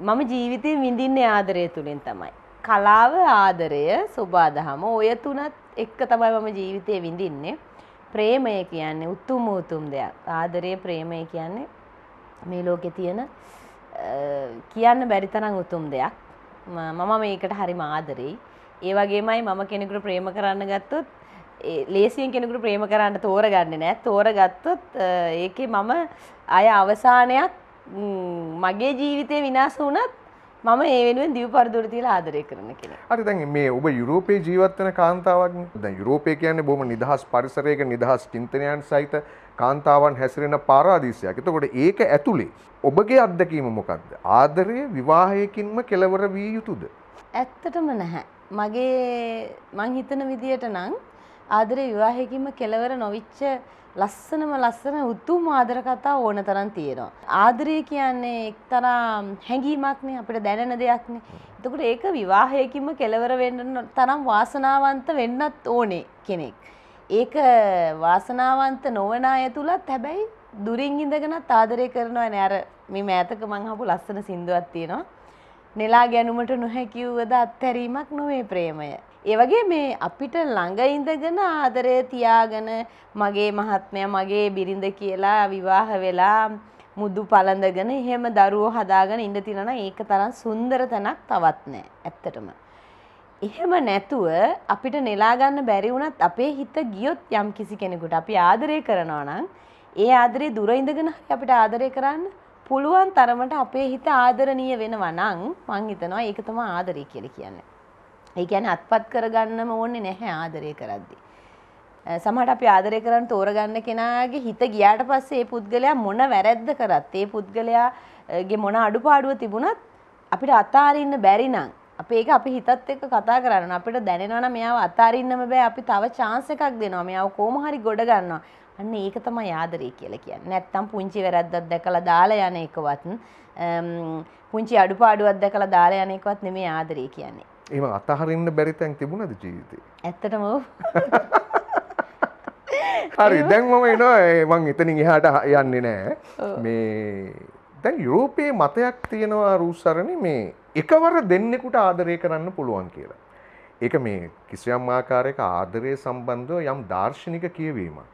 මම ජීවිතේ විඳින්නේ ආදරය තුලින් තමයි. කලාව ආදරය සුබාදහම ඔය තුනත් එක්ක තමයි මම ජීවිතේ විඳින්නේ. ප්‍රේමය කියන්නේ උතුම් උතුම් දෙයක්. ආදරය ප්‍රේමය කියන්නේ මේ ලෝකෙ තියෙන කියන්න බැරි තරම් උතුම් දෙයක්. මම මේකට හරිම ආදරෙයි. ඒ වගේමයි මම කෙනෙකුට ප්‍රේම කරන්න ගත්තොත් ලේසියෙන් කෙනෙකුට ප්‍රේම කරන්න තෝරගන්නේ නෑ. තෝරගත්තොත් ඒකේ මම අය අවසානයක් මගේ ජීවිතේ විනාශ වුණත් මම ඒ වෙනුවෙන් දිව පරදුර තියලා ආදරය කරන කෙනෙක්. හරි දැන් මේ ඔබ යුරෝපයේ ජීවත් වෙන කාන්තාවක් දැන් යුරෝපය කියන්නේ බොහොම නිදහස් පරිසරයක නිදහස් චින්තනයන් සහිත කාන්තාවන් හැසිරෙන පාරාදීසයක්. එතකොට ඒක ඇතුලේ ඔබගේ අත්දැකීම මොකක්ද? ආදරය විවාහයකින්ම කෙලවර විය යුතුද? ඇත්තටම නැහැ. මගේ මං හිතන විදියට නම් ආදරේ විවාහයකින්ම කෙලවර නොවිච්ච ලස්සනම ලස්සන උතුම් ආදර කතා ඕන තරම් තියෙනවා. ආදරය කියන්නේ එක්තරා හැඟීමක්නේ අපිට දැනෙන දෙයක්නේ. එතකොට ඒක විවාහයකින්ම කෙලවර වෙන්න තරම් වාසනාවන්ත වෙන්නත් ඕනේ කෙනෙක්. ඒක වාසනාවන්ත නොවන අය තුලත් හැබැයි දුරින් ඉඳගෙනත් ආදරය කරනවා නේ අර මේ මෑතක මං අහපු ලස්සන සින්දුවක් තියෙනවා. නෙලා ගැනුමට නොහැකි වූවද අත්හැරීමක් නොවේ ප්‍රේමය. ඒ වගේ මේ අපිට ළඟ ඉඳගෙන ආදරය තියාගෙන මගේ මහත්මයා මගේ බිරිඳ කියලා විවාහ වෙලා මුදු පළඳගෙන එහෙම දරුවෝ හදාගෙන ඉඳ තිනන ඒක තරම් සුන්දර තැනක් තවත් නෑ ඇත්තටම. එහෙම නැතුව අපිට නෙලා ගන්න බැරි වුණත් අපේ හිත ගියොත් යම් කිසි කෙනෙකුට අපි ආදරය කරනවා නම් ඒ ආදරේ දුර ඉඳගෙන අපිට ආදරය කරන්න පුළුවන් තරමට අපේ හිත ආදරණීය වෙනවා නම් මං හිතනවා ඒක තමයි ආදරය කියලා කියන්නේ. ඒ කියන්නේ අත්පත් කරගන්නම ඕනේ නැහැ ආදරය කරද්දී. සමහරට අපි ආදරය කරන්න තෝරගන්න කෙනාගේ හිත ගියාට පස්සේ ඒ පුද්ගලයා මොන වැරැද්ද කරත් ඒ පුද්ගලයාගේ මොන අඩුපාඩුව තිබුණත් අපිට අතාරින්න බැරි නම් අපි ඒක අපි හිතත් එක්ක කතා කරන්න අපිට දැනෙනවා නම් මෙයාව අතාරින්නම බෑ. අපි තව chance එකක් දෙනවා. මෙයාව කොහොම හරි ගොඩ ගන්නවා. අන්න ඒක තමයි ආදරය කියලා කියන්නේ. නැත්තම් පුංචි වැරද්දක් දැකලා දාලා යන එකවත් පුංචි අඩුපාඩුවක් දැකලා දාලා යන එකවත් නෙමෙයි ආදරය කියන්නේ. එම අතහරින්න බැරි තැන් තිබුණද ජීවිතේ? ඇත්තටම හරි දැන් මම එනවා. මං එතනින් එහාට යන්නේ නෑ. මේ දැන් යුරෝපයේ මතයක් තියෙනවා රුස්සරණ මේ එකවර දෙන්නෙකුට ආදරය කරන්න පුළුවන් කියලා. ඒක මේ කිසියම් ආකාරයක ආදරය සම්බන්ධව යම් දාර්ශනික කියවීමක්.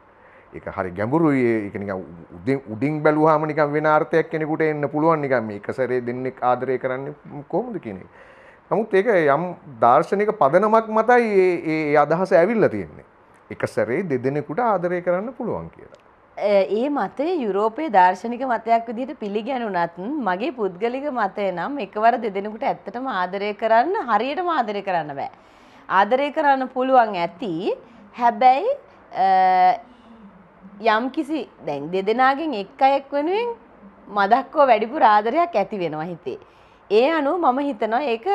එක හරි ගැඹුරුයි. නිකන් උදින් උඩින් බැලුවාම නිකන් වෙන අර්ථයක් කෙනෙකුට එන්න පුළුවන්. නිකන් මේ එක සැරේ දෙන්නෙක් ආදරය කරන්නේ කොහොමද කියන එක. නමුත් ඒක යම් දාර්ශනික පදනමක් මතයි ඒ ඒ අදහස ඇවිල්ලා තියෙන්නේ. එක සැරේ දෙදෙනෙකුට ආදරය කරන්න පුළුවන් කියලා. ඒ මතය යුරෝපයේ දර්ශනික මතයක් විදිහට පිළිගැනුනත් මගේ පුද්ගලික මතය නම් එකවර දෙදෙනෙකුට ඇත්තටම ආදරය කරන්න හරියටම ආදරය කරන්න බෑ. ආදරය කරන්න පුළුවන් ඇති හැබැයි යම් කිසි දැන් දෙදෙනගෙන් එක් අයෙක් වෙනුවෙන් මදක්කෝ වැඩිපුර ආදරයක් ඇති වෙනවා හිතේ. ඒ අනුව මම හිතනවා ඒක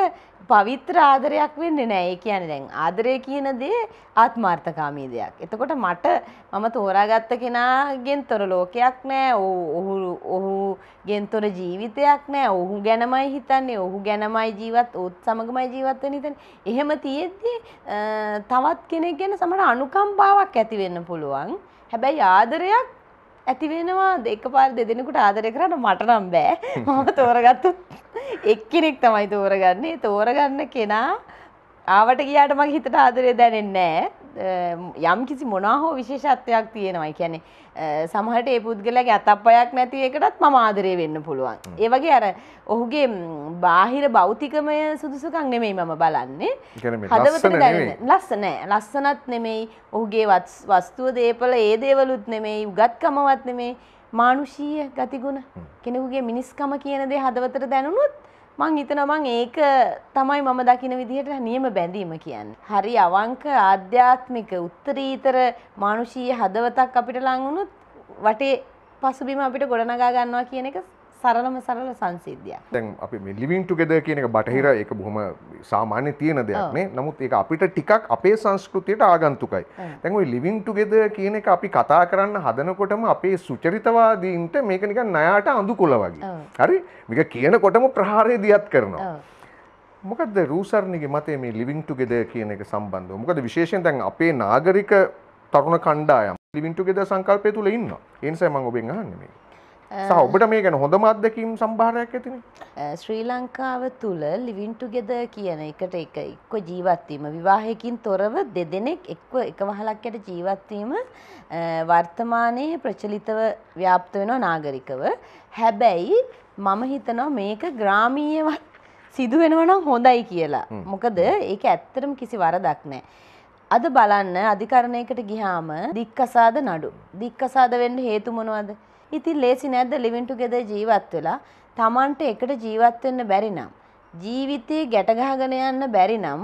පවිත්‍ර ආදරයක් වෙන්නේ නෑ ඒ කියන්නේ දැන් ආදරය කියන දේ ආත්මාර්ථකාමී දෙයක්. එතකොට මට මම තෝරාගත්ත කෙනාගෙන් තොර ලෝකයක් නෑ. ඔහු ඔහුගෙන් තොර ජීවිතයක් නෑ. ඔහු ගැනමයි හිතන්නේ. ඔහු ගැනමයි ජීවත් ඔහුත් සමගමයි ජීවත් වෙන්න හිතන්නේ. එහෙම තියෙද්දි තවත් කෙනෙක් ගැන සමහර අනුකම්පාවක් ඇති වෙන්න පුළුවන්. හැබැයි ආදරයක් ඇති වෙනවා දෙකපාර දෙදෙනෙකුට ආදරය කරන්න මට නම් බෑ. මම තෝරගත්තොත් එක්කෙනෙක් තමයි තෝරගන්නේ. තෝරගන්න කෙනා ආවට ගියාට මගේ හිතට ආදරය දැනෙන්නේ නැහැ. යම් කිසි මොනවා හෝ විශේෂත්වයක් තියෙනවා. ඒ කියන්නේ සමහරට ඒ පුද්ගලයාගේ අතප්පයක් නැති එකටත් මම ආදරේ වෙන්න පුළුවන්. ඒ වගේ අර ඔහුගේ බාහිර භෞතිකමය සුදුසුකම් නෙමෙයි මම බලන්නේ. හදවතට දැනෙන ලස්සන නෑ. ලස්සනත් නෙමෙයි. ඔහුගේ වස්තුව දේපල ඒ දේවලුත් නෙමෙයි. උගත්කමවත් නෙමෙයි. මානුෂීය ගතිගුණ කෙනෙකුගේ මිනිස්කම කියන දේ හදවතට දැනුනොත් මං හිතන මං ඒක තමයි මම දකින විදිහට නියම බැඳීම කියන්නේ. හරි අවංක ආධ්‍යාත්මික උත්තරීතර මානුෂීය හදවතක් අපිට ලං වුණොත් වටේ පසුබිම අපිට ගොඩනගා ගන්නවා කියන එක සරලම සරල සංසිද්ධියක්. දැන් අපි මේ ලිවිං ටුගෙදර් කියන එක බටහිර ඒක බොහොම සාමාන්‍ය තියෙන දෙයක් නේ. නමුත් ඒක අපිට ටිකක් අපේ සංස්කෘතියට ආගන්තුකයි. දැන් ওই ලිවිං ටුගෙදර් කියන එක අපි කතා කරන්න හදනකොටම අපේ සුචරිතවාදීන්ට මේක නිකන් ණයාට අඳුකොළ වගේ. හරි? මේක කියනකොටම ප්‍රහාරය දියත් කරනවා. මොකද රූසර්ණිගේ මතය මේ ලිවිං ටුගෙදර් කියන එක සම්බන්ධව. මොකද විශේෂයෙන් දැන් අපේ නාගරික තරුණ කණ්ඩායම් ලිවිං ටුගෙදර් සංකල්පය තුල ඉන්නවා. ඒ නිසා මම ඔබෙන් අහන්නේ මේක. සහ ඔබට මේ ගැන හොඳම අත්දැකීම් සම්භාරයක් ඇතිනේ ශ්‍රී ලංකාව තුළ ලිවින් ටුගෙදර් කියන එකට එක එක්ක ජීවත් වීම විවාහයකින් තොරව දෙදෙනෙක් එක්ව එක වහලක් යට ජීවත් වීම වර්තමානයේ ප්‍රචලිතව ව්‍යාප්ත වෙනවා නාගරිකව. හැබැයි මම හිතනවා මේක ග්‍රාමීයවත් සිදු වෙනවා නම් හොඳයි කියලා. මොකද ඒක ඇත්තටම කිසි වරදක් නැහැ. අද බලන්න අධිකරණයකට ගියාම දික්කසාද නඩු. දික්කසාද වෙන්න හේතු මොනවද? ඉතින් ලේසි නැද්ද ලිවින් ටුගෙදර් ජීවත් වෙලා Tamanට එකට ජීවත් වෙන්න බැරි නම් ජීවිතේ ගැට ගහගෙන යන්න බැරි නම්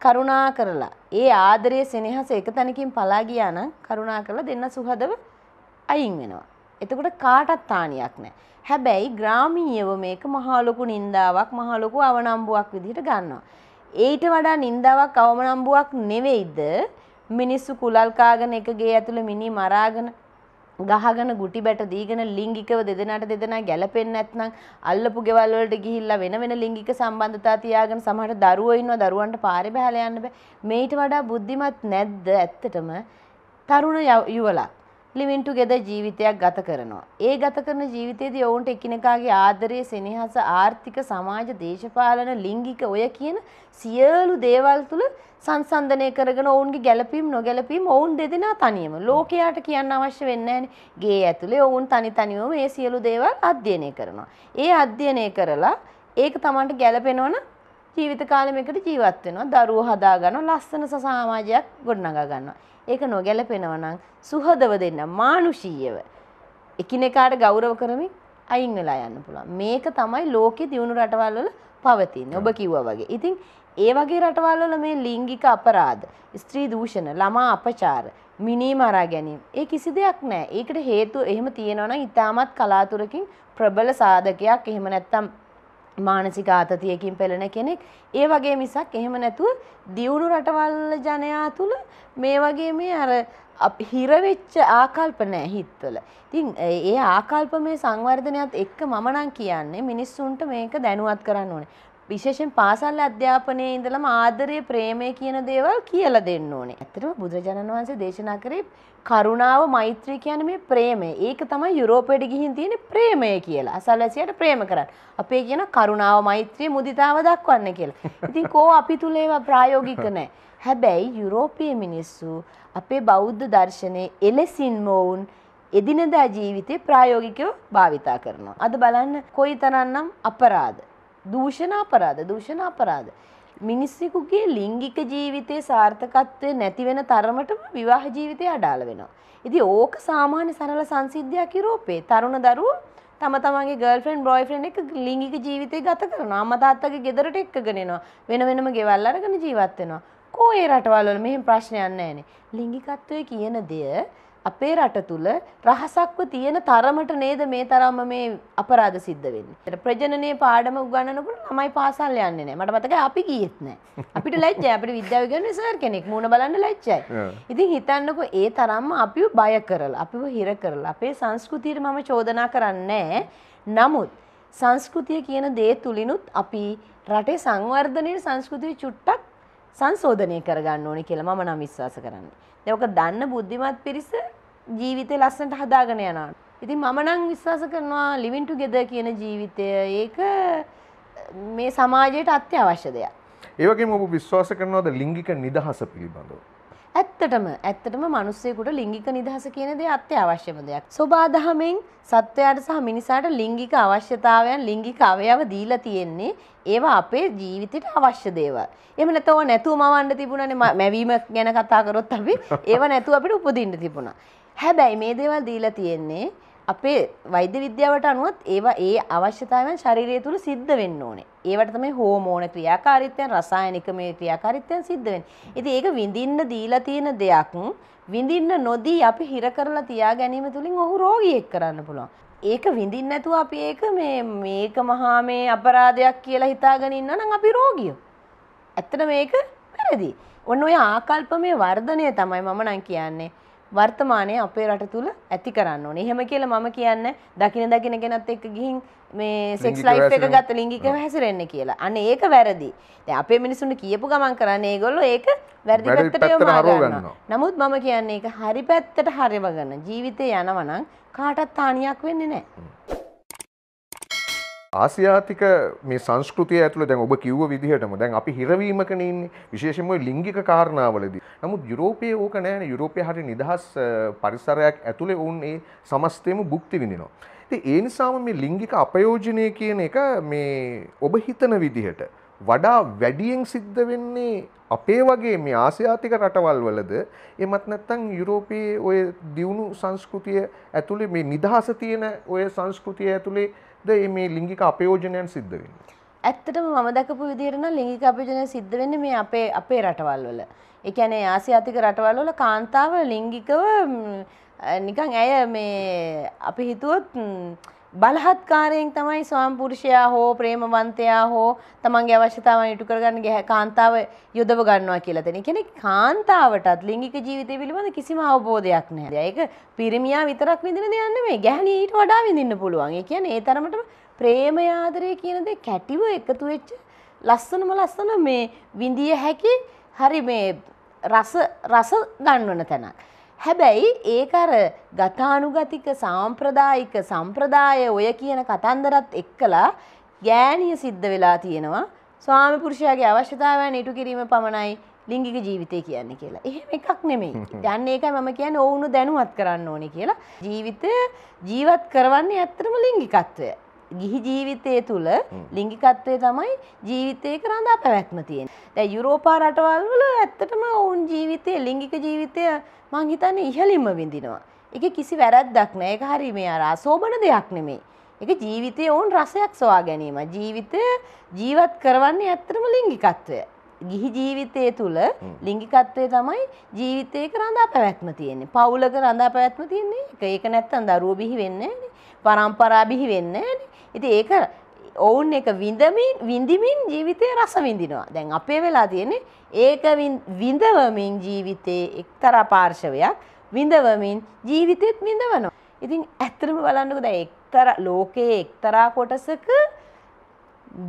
කරුණා කරලා ඒ ආදරයේ සෙනෙහස එක තැනකින් පලා ගියා නම් කරුණා කරලා දෙන්න සුහදව අයින් වෙනවා. එතකොට කාටවත් හානියක් නැහැ. හැබැයි ග්‍රාමීයව මේක මහා ලොකු නින්දාවක් මහා ලොකු අවනම්බුවක් විදිහට ගන්නවා. ඊට වඩා නින්දාවක් අවනම්බුවක් නෙවෙයිද මිනිස්සු කුලල් කාගෙන එක ගේ ඇතුළේ මිනි මරාගෙන ගහගෙන ගුටි බැට දීගෙන ලිංගිකව දෙදෙනාට දෙදෙනා ගැලපෙන්නේ නැත්නම් අල්ලපු ගෙවල් වලට ගිහිල්ලා වෙන වෙන ලිංගික සම්බන්ධතා තියාගෙන සමහර දරුවෝ ඉන්නවා දරුවන්ට පාරේ බහලා යන්න බෑ. මේිට වඩා බුද්ධිමත් නැද්ද ඇත්තටම? තරුණ යුවලා. ලිවින් ටුගෙදර් ජීවිතයක් ගත කරනවා ඒ ගත කරන ජීවිතයේදී ඔවුන්ට එකිනෙකාගේ ආදරය සෙනෙහස ආර්ථික සමාජ දේශපාලන ලිංගික ඔය කියන සියලු දේවල් තුල සංසන්දනය කරගෙන ඔවුන්ගේ ගැලපීම් නොගැලපීම් ඔවුන් දෙදෙනා තනියම ලෝකයාට කියන්න අවශ්‍ය වෙන්නේ ගේ ඇතුලේ ඔවුන් තනි තනිවම මේ සියලු දේවල් අධ්‍යයනය කරනවා. ඒ අධ්‍යයනය කරලා ඒක Tamanට ගැලපෙනවනම් ජීවිත කාලෙමකට ජීවත් වෙනවා. දරුවෝ හදා ගන්නවා. ලස්සන සමාජයක් ගොඩනගා ගන්නවා. ඒක නොගැලපෙනවා නම් සුහදව දෙන්න මානුෂීයව එකිනෙකාට ගෞරව කරමින් අයින් වෙලා යන්න පුළුවන්. මේක තමයි ලෝකේ දියුණු රටවල් වල පවතින්නේ. ඔබ කිව්වා වගේ. ඉතින් ඒ වගේ රටවල් වල මේ ලිංගික අපරාධ, ස්ත්‍රී දූෂණ, ළමා අපචාර, මිනී මරා ගැනීම ඒ කිසි දෙයක් නැහැ. ඒකට හේතුව එහෙම තියෙනවා නම් ඊටමත් කලාතුරකින් ප්‍රබල සාධකයක් එහෙම නැත්තම් මානසික ආතතියකින් පෙළෙන කෙනෙක් ඒ වගේ මිසක් එහෙම නැතුව දියුණු රටවල් ජනයා තුළ මේ වගේ මේ අර හිරවෙච්ච ආකල්ප නෑ හිත්වල. ඉතින් ඒ ආකල්ප මේ සංවර්ධනයත් එක්ක මම නම් කියන්නේ මිනිස්සුන්ට මේක දැනුවත් කරන්න ඕනේ. විශේෂයෙන් පාසල් අධ්‍යාපනයේ ඉඳලම ආදරය ප්‍රේමය කියන දේවල් කියලා දෙන්න ඕනේ. ඇත්තටම බුදුරජාණන් වහන්සේ දේශනා කරේ කරුණාව මෛත්‍රී කියන්නේ මේ ප්‍රේමය. ඒක තමයි යුරෝපයට ගිහින් තියෙන ප්‍රේමය කියලා. අසල්වැසියට ප්‍රේම කරන්න. අපේ කියන කරුණාව මෛත්‍රිය මුදිතාව දක්වන්න කියලා. ඉතින් කෝ අපි තුල ඒවා ප්‍රායෝගික නැහැ. හැබැයි යුරෝපීය මිනිස්සු අපේ බෞද්ධ දර්ශනයේ එලෙසින්ම වුන් එදිනදා ජීවිතේ ප්‍රායෝගිකව භාවිතා කරනවා. අද බලන්න කොයිතරම්නම් අපරාධ. දූෂණ අපරාධ, දූෂණ අපරාධ. මිනිස්සෙකුගේ ලිංගික ජීවිතයේ සාර්ථකත්වය නැති වෙන තරමටම විවාහ ජීවිතය අඩාල වෙනවා. ඉතින් ඕක සාමාන්‍ය සරල සංසිද්ධියක් යුරෝපේ. තරුණ දරුවෝ තම තමන්ගේ ගර්ල්ෆ්‍රෙන්ඩ් බොයිෆ්‍රෙන්ඩ් එක ලිංගික ජීවිතය ගත කරනවා. අම්මා තාත්තගේ ගෙදරට එක්කගෙන එනවා. වෙන වෙනම ගෙවල් අරගෙන ජීවත් වෙනවා. කෝ ඒ රටවල් වල මෙහෙම ප්‍රශ්නයක් නැහැනේ. ලිංගිකත්වය කියන දෙය අපේ රට තුල රහසක්ව තියෙන තරමට නේද මේ තරම්ම මේ අපරාධ සිද්ධ වෙන්නේ. ප්‍රජනනයේ පාඩම උගන්වනකොට ළමයි පාසල් යන්නේ නැහැ. මට මතකයි අපි ගියෙත් නැහැ. අපිට ලැජ්ජයි. අපිට විද්‍යාව ඉගෙනන්නේ සර් කෙනෙක්. මූණ බලන්න ලැජ්ජයි. ඉතින් හිතන්නකෝ ඒ තරම්ම අපිව බය කරලා, අපිව හිර කරලා අපේ සංස්කෘතියට මම චෝදනා කරන්නේ නමුත් සංස්කෘතිය කියන දේ තුලිනුත් අපි රටේ සංවර්ධනයේ සංස්කෘතිය චුට්ටක් සංශෝධනය කරගන්න ඕනේ කියලා මම නම් විශ්වාස කරන්නේ. ඒක දන්න බුද්ධිමත් පිරිස ජීවිතේ ලස්සනට හදාගෙන යනවා. ඉතින් මම නම් විශ්වාස කරනවා ලිවින් ටුගෙදර් කියන ජීවිතය ඒක මේ සමාජයට අත්‍යවශ්‍ය දෙයක්. ඒ වගේම ඔබ විශ්වාස කරනවද ලිංගික නිදහස පිළිබඳව? ඇත්තටම ඇත්තටම මිනිස්සෙකුට ලිංගික නිදහස කියන දේ අත්‍යවශ්‍යම දෙයක්. සෝබාදහමෙන් සත්වයාට සහ මිනිසාට ලිංගික අවශ්‍යතාවයන් ලිංගික අවයව දීලා තියෙන්නේ ඒවා අපේ ජීවිතයට අවශ්‍ය දේවල්. එහෙම නැතව නැතුව මවන්න තිබුණනේ මැවීම ගැන කතා කරොත් අපි ඒව නැතුව අපිට උපදින්න තිබුණා. හැබැයි මේ දේවල් දීලා තියෙන්නේ අපේ වෛද්‍ය විද්‍යාවට අනුවත් ඒවා ඒ අවශ්‍යතාවයන් ශරීරය තුළ සිද්ධ වෙන්න ඕනේ. ඒවට තමයි හෝමෝන ක්‍රියාකාරීත්වයන් රසායනික මේ ක්‍රියාකාරීත්වයන් සිද්ධ වෙන්නේ. ඉතින් ඒක විඳින්න දීලා තියෙන දෙයක් විඳින්න නොදී අපි හිර කරලා තියා ගැනීම තුලින් ඔහු රෝගියෙක් කරන්න පුළුවන්. ඒක විඳින්න නැතුව අපි ඒක මේ මේක මහා මේ අපරාධයක් කියලා හිතාගෙන ඉන්නවා නම් අපි රෝගියෝ. ඇත්තට මේක වැරදි. ඔන්න ඔය ආකල්පමය වර්ධනය තමයි මම නම් කියන්නේ. වර්තමානයේ අපේ රට තුල ඇති කරන්න ඕනේ. එහෙම කියලා මම කියන්නේ දකින දකින කෙනත් එක්ක ගිහින් මේ සෙක්ස් ලයිෆ් එක ගත ලිංගිකව හැසිරෙන්න කියලා. අනේ ඒක වැරදි. දැන් අපේ මිනිස්සුන්ට කියපු ගමන් කරන්නේ ඒගොල්ලෝ ඒක වැරදි පැත්තට යොමා. නමුත් මම කියන්නේ ඒක හරි පැත්තට හරවගෙන ජීවිතේ යනවා නම් කාටවත් හානියක් වෙන්නේ නැහැ. ආසියාතික මේ සංස්කෘතිය ඇතුළ දැන් ඔබ කිව්ව විදිහටම දැන් අපි හිරවීමකන ඉන්නේ විශේෂයෙන්ම ওই ලිංගික කාරණාවලදී. නමුත් යුරෝපයේ ඕක නෑනේ. යුරෝපයේ හරිය නිදහස් පරිසරයක් ඇතුලේ වුන් ඒ සමස්තයම භුක්ති විඳිනවා. ඉතින් ඒ නිසාම මේ ලිංගික අපයෝජනය කියන එක මේ ඔබ හිතන විදිහට වඩා වැඩියෙන් සිද්ධ වෙන්නේ අපේ වගේ මේ ආසියාතික රටවල් වලද එමත් නැත්නම් යුරෝපයේ ඔය දියුණු සංස්කෘතිය ඇතුලේ මේ නිදහස තියෙන ඔය සංස්කෘතිය ඇතුලේ ද මේ ලිංගික අපයෝජනයන් සිද්ධ වෙන්නේ. ඇත්තටම මම දැකපු විදිහට නම් ලිංගික අපයෝජනය සිද්ධ වෙන්නේ මේ අපේ අපේ රටවල් වල. ඒ කියන්නේ ආසියාතික රටවල් වල කාන්තාව ලිංගිකව නිකන් ඇය මේ අපි හිතුවොත් බලහත්කාරයෙන් තමයි ස්වාම පුරුෂයා හෝ ප්‍රේමවන්තයා හෝ තමන්ගේ අවශ්‍යතාවන් ඉටු කරගන්න ගැහ කාන්තාව යොදව ගන්නවා කියලා දෙන. කියන්නේ කාන්තාවටත් ලිංගික ජීවිතය පිළිබඳ කිසිම අවබෝධයක් නැහැ. ඒක පිරිමියා විතරක් විඳින දෙයක් නෙමෙයි. ගැහණිය ඊට වඩා විඳින්න පුළුවන්. ඒ කියන්නේ ඒ තරමටම ප්‍රේමය ආදරය කියන දේ කැටිව එකතු වෙච්ච ලස්සනම ලස්සන මේ විඳිය හැකි හරි මේ රස රස ගන්වන තැනක්. හැබැයි ඒක අර ගතානුගතික සාම්ප්‍රදායික සම්ප්‍රදාය ඔය කියන කතන්දරත් එක්කලා ගෑනිය සිද්ධ වෙලා තියෙනවා ස්වාමි පුරුෂයාගේ අවශ්‍යතාවයන් ඉටු කිරීම පමණයි ලිංගික ජීවිතය කියන්නේ කියලා. එහෙම එකක් නෙමෙයි. දැන් ඒකයි මම කියන්නේ ඔවුන් දැනුවත් කරන්න ඕනේ කියලා. ජීවිතය ජීවත් කරවන්නේ ඇත්තටම ලිංගිකත්වය. ගිහි ජීවිතය තුළ ලිංගිකත්වය තමයි ජීවිතයක රඳා පැවැත්ම තියෙන. දැන් යුරෝපා රටවල් වල ඇත්තටම ඔවුන් ජීවිතය ලිංගික ජීවිතය මං හිතන්නේ ඉහළින්ම විඳිනවා. ඒක කිසි වැරැද්දක් නෑ. ඒක හරි මේ අර අසෝබන දෙයක් නෙමෙයි. ඒක ජීවිතයේ ඕන් රසයක් සොයා ගැනීම. ජීවිතය ජීවත් කරවන්නේ ඇත්තටම ලිංගිකත්වය. ගිහි ජීවිතය තුළ ලිංගිකත්වය තමයි ජීවිතයක රඳා පැවැත්ම තියෙන්නේ. පවුලක රඳා පැවැත්ම තියෙන්නේ. ඒක නැත්තම් දරුවෝ බිහි වෙන්නේ. පරම්පරා බිහි වෙන්නේ නැහැ. ඉතින් ඒක ඔවුන් එක විඳමින් විඳිමින් ජීවිතය රස විඳිනවා. දැන් අපේ වෙලා තියෙන්නේ ඒක විඳවමින් ජීවිතේ එක්තරා පාර්ශවයක් විඳවමින් ජීවිතෙත් විඳවනවා. ඉතින් ඇත්තටම බලන්නකෝ දැන් එක්තරා ලෝකයේ එක්තරා කොටසක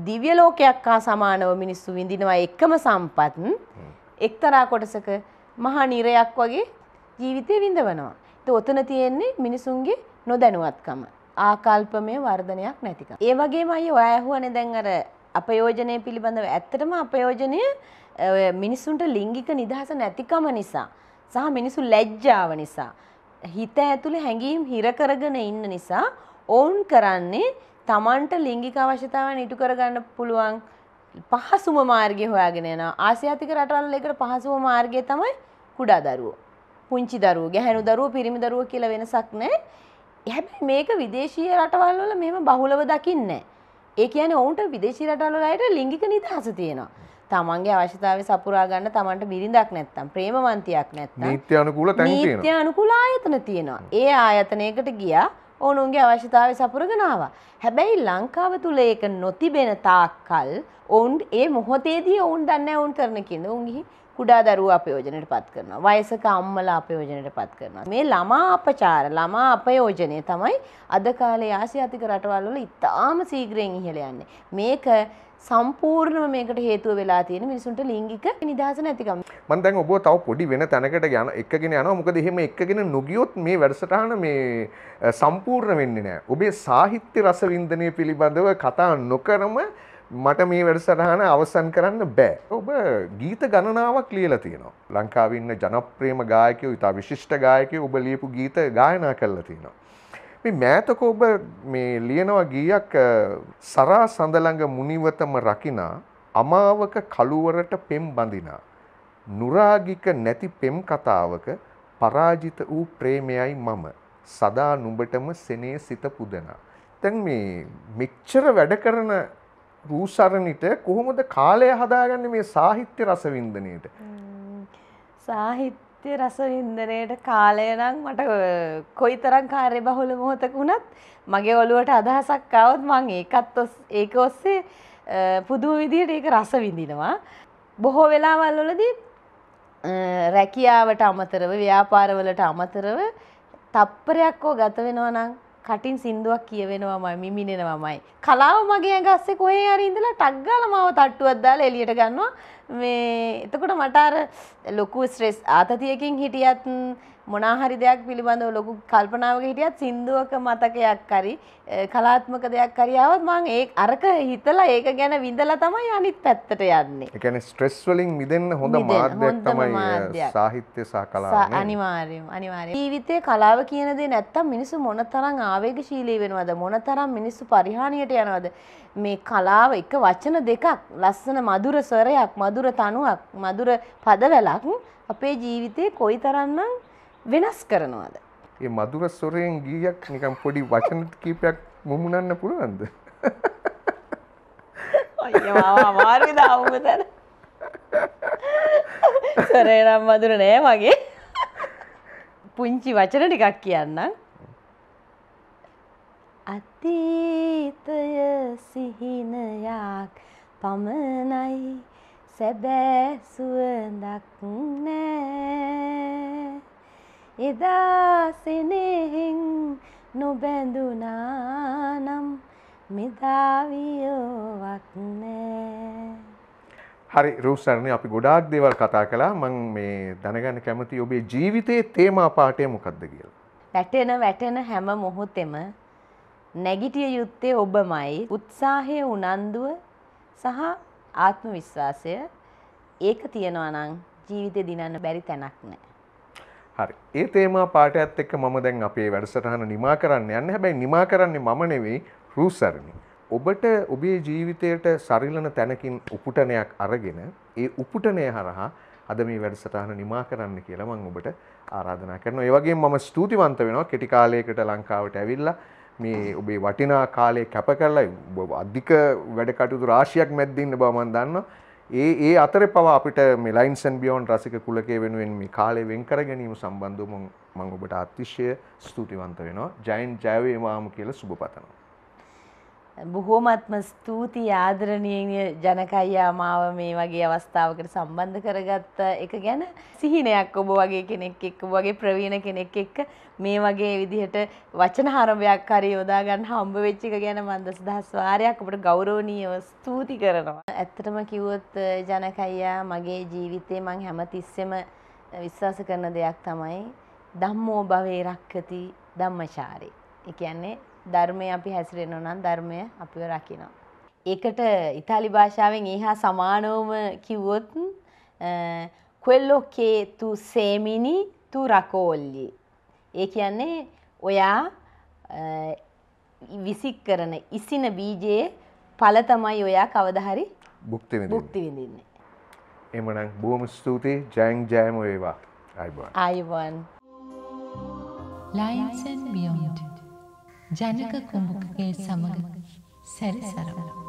දිව්‍ය ලෝකයක් හා සමානව මිනිස්සු විඳිනවා එකම සම්පත් එක්තරා කොටසක මහා නිරයක් වගේ ජීවිතය විඳවනවා. ඒත් ඔතන තියෙන්නේ මිනිසුන්ගේ නොදැනුවත්කම. ආකල්පමය වර්ධනයක් නැතිකම. ඒ වගේම අයියේ ඔය ඇහුවනේ දැන් අර අපයෝජනය පිළිබඳව ඇත්තටම අපයෝජනය ඔය මිනිස්සුන්ට ලිංගික නිදහස නැතිකම නිසා සහ මිනිසු ලැජ්ජාව නිසා හිත ඇතුළේ හැඟීම් හිර කරගෙන ඉන්න නිසා ඔවුන් කරන්නේ තමන්ට ලිංගික අවශ්‍යතාවන් ඉටු කරගන්න පුළුවන් පහසුම මාර්ගය හොයාගෙන යනවා. ආසියාතික රටවල් එකට පහසුම මාර්ගය තමයි කුඩා දරුවෝ. පුංචි දරුවෝ, ගැහැණු දරුවෝ, පිරිමි දරුවෝ කියලා වෙනසක් නැහැ. හැබැයි මේක විදේශීය රටවල් වල මෙහෙම බහුලව දකින්නේ ඒ කියන්නේ ඔවුන්ට විදේශී රටවල් වල අයට ලිංගික නිදහස තියෙනවා. තමන්ගේ අවශ්‍යතාවය සපුරා ගන්න තමන්ට බිරිඳක් නැත්තම් ප්‍රේමවන්තියක් නැත්තම් නීත්‍ය අනුකූල තැන් නීත්‍ය තියෙනවා. අනුකූල ආයතන තියෙනවා. ඒ ආයතනයකට ගියා ඔවුන්ගේ අවශ්‍යතාවය සපුරගෙන ආවා. හැබැයි ලංකාව තුල ඒක නොතිබෙන තාක්කල් ඔවුන් ඒ මොහොතේදී ඔවුන් දන්නේ ඔවුන් කරන කියන ඔවුන් ගිහින් කුඩා දරුවෝ අපයෝජනයට පත් කරනවා. වයසක අම්මලා අපයෝජනයට පත් කරනවා. මේ ළමා අපචාර ළමා අපයෝජනය තමයි අද කාලේ ආසියාතික රටවල් වල ඉතාම ශීඝ්‍රයෙන් ඉහළ යන්නේ. මේක සම්පූර්ණම මේකට හේතුව වෙලා තියෙන මිනිසුන්ට ලිංගික නිදහස නැතිකම. මම දැන් ඔබ තව පොඩි වෙන තැනකට යන එකගෙන යනවා මොකද එහෙම එකගෙන නොගියොත් මේ වැඩසටහන මේ අ, සම්පූර්ණ වෙන්නේ නැහැ. ඔබේ සාහිත්‍ය රසවින්දනය පිළිබඳව කතා නොකරම මට මේ වැඩසටහන අවසන් කරන්න බෑ. ඔබ ගීත ගණනාවක් ලියලා තියෙනවා. ලංකාවේ ඉන්න ජනප්‍රියම ගායකයෝ ඉතා විශිෂ්ට ගායකයෝ ඔබ ලියපු ගීත ගායනා කරලා තියෙනවා. මේ මෑතක ඔබ මේ ලියනවා ගීයක් අ, සරා සඳළඟ මුනිවතම රකිනා අමාවක කළුවරට පෙම් බඳිනා නුරාගික නැති පෙම් කතාවක පරාජිත වූ ප්‍රේමයයි මම සදා නුඹටම සෙනේ සිත පුදනා. දැන් මේ මෙච්චර වැඩ කරන රූසරණිට කොහොමද කාලය හදාගන්නේ මේ සාහිත්‍ය රසවින්දනයට? සාහිත්‍ය රසවින්දනයට කාලය නම් මට කොයිතරම් කාර්යබහුල මොහොතක වුණත් මගේ ඔළුවට අදහසක් ආවොත් මම ඒකත් ඔස්- ඒක ඔස්සේ අ, පුදුම විදිහට ඒක රස විඳිනවා. බොහෝ වෙලාවල් වලදී අ, රැකියාවට අමතරව ව්‍යාපාරවලට අමතරව තප්පරයක් හෝ ගත වෙනවා නම් කටින් සින්දුවක් කියවෙනවාමයි මිමිනෙනවාමයි. කලාව මගේ ඇඟ අස්සේ කොහේ හරි ඉඳලා ටක් ගාලා මාව තට්ටුවක් දාලා එළියට ගන්නවා. මේ එතකොට මට අර ලොකු ස්ට්‍රෙස් ආතතියකින් හිටියත් මොනාහරි දෙයක් පිළිබඳව ලොකු කල්පනාවක හිටියත් සින්දුවක මතකයක් හරි කලාත්මක දෙයක් හරි ආවත් මම ඒ අරක හිතලා ඒක ගැන විඳලා තමයි අනිත් පැත්තට යන්නේ. ඒ කියන්නේ ස්ට්‍රෙස් වලින් මිදෙන්න හොඳ මාර්ගයක් තමයි සාහිත්‍ය සහ කලාව. අනිවාර්යයෙන්ම අනිවාර්යයෙන්. ජීවිතයේ කලාව කියන දේ නැත්තම් මිනිස්සු මොනතරම් ආවේගශීලී වෙනවද? මොනතරම් මිනිස්සු පරිහානියට යනවද? මේ කලාව එක වචන දෙකක් ලස්සන මధుර ස්වරයක් මధుර තනුවක් මధుර පදවලක් අපේ ජීවිතේ කොයිතරම්නම් වෙනස් කරනවද? ඒ මధుර ස්වරයෙන් ගීයක් නිකන් පොඩි වචන කීපයක් මුමුණන්න පුළුවන්ද? අමාරුයි දාමුම තැන. ස්වරේ නම් මధుර නෑ මගේ. පුංචි වචන ටිකක් කියන්නම්. අතීතය සිහිනයක් පමණයි සැබෑ සුවඳක් නෑ එදා සෙනෙහෙන් නොබැඳුනා නම් මෙදාවියෝවක් නෑ හරි රූසරණි අපි ගොඩාක් දේවල් කතා කළා මං මේ දැනගන්න කැමති ඔබේ ජීවිතයේ තේමා පාඨය මොකක්ද කියලා. වැටෙන වැටෙන හැම මොහොතෙම නැගිටිය යුත්තේ ඔබමයි උත්සාහය උනන්දුව සහ ආත්ම විශ්වාසය ඒක තියෙනවා නම් ජීවිතේ දිනන්න බැරි තැනක් නෑ. හරි. ඒ තේමා පාඨයත් එක්ක මම දැන් අපේ වැඩසටහන නිමා කරන්න යන්නේ. හැබැයි නිමා කරන්නේ මම නෙවෙයි රූසරණි. ඔබට ඔබේ ජීවිතයට සරිලන තැනකින් උපුටනයක් අරගෙන ඒ උපුටනය හරහා අද මේ වැඩසටහන නිමා කරන්න කියලා මම ඔබට ආරාධනා කරනවා. ඒ වගේම මම ස්තුතිවන්ත වෙනවා කෙටි කාලයකට ලංකාවට ඇවිල්ලා මේ ඔබේ වටිනා කාලය කැප කරලා ඔබ අධික වැඩ කටයුතු රාශියක් මැද්දේ ඉන්න බව මම දන්නවා. ඒ ඒ අතරේ පවා අපිට මේ ලයින්ස් ඇන්ඩ් බියොන්ඩ් රසික කුලකයේ වෙනුවෙන් මේ කාලය වෙන් කර ගැනීම සම්බන්ධව මම මම ඔබට අතිශය ස්තුතිවන්ත වෙනවා. ජයන් ජය වේවාම කියලා සුබ පතනවා. බොහෝමත්ම ස්තුතියි ආදරණීය ජනකයියා මාව මේ වගේ අවස්ථාවකට සම්බන්ධ කරගත්ත එක ගැන සිහිනයක් ඔබ වගේ කෙනෙක් එක්ක ඔබ වගේ ප්‍රවීණ කෙනෙක් එක්ක මේ වගේ විදිහට වචන හරඹයක් හරි යොදා ගන්න හම්බ වෙච්ච එක ගැන මම දසදහස් වාරයක් ඔබට ගෞරවනීයව ස්තුති කරනවා. ඇත්තටම කිව්වොත් ජනකයියා මගේ ජීවිතේ මං හැමතිස්සෙම විශ්වාස කරන දෙයක් තමයි ධම්මෝ භවේ රක්කති ධම්මචාරේ. ඒ කියන්නේ ධර්මය අපි හැසිරෙනවා නම් ධර්මය අපිව රකිනවා. ඒකට ඉතාලි භාෂාවෙන් ඒහා සමානවම කිව්වොත් quello che tu semini tu raccogli. ඒ කියන්නේ ඔයා විසික් කරන ඉසින බීජයේ ඵල තමයි ඔයා කවදා හරි භුක්ති විඳින්නේ. භුක්ති විඳින්නේ. එමනම් බොහොම ස්තුතියි ජයෙන් ජයම වේවා. අයිබෝන්. ආයුබෝවන්. Lions and Beyond ජනක කුඹුකගේ සමග සැරිසරමු.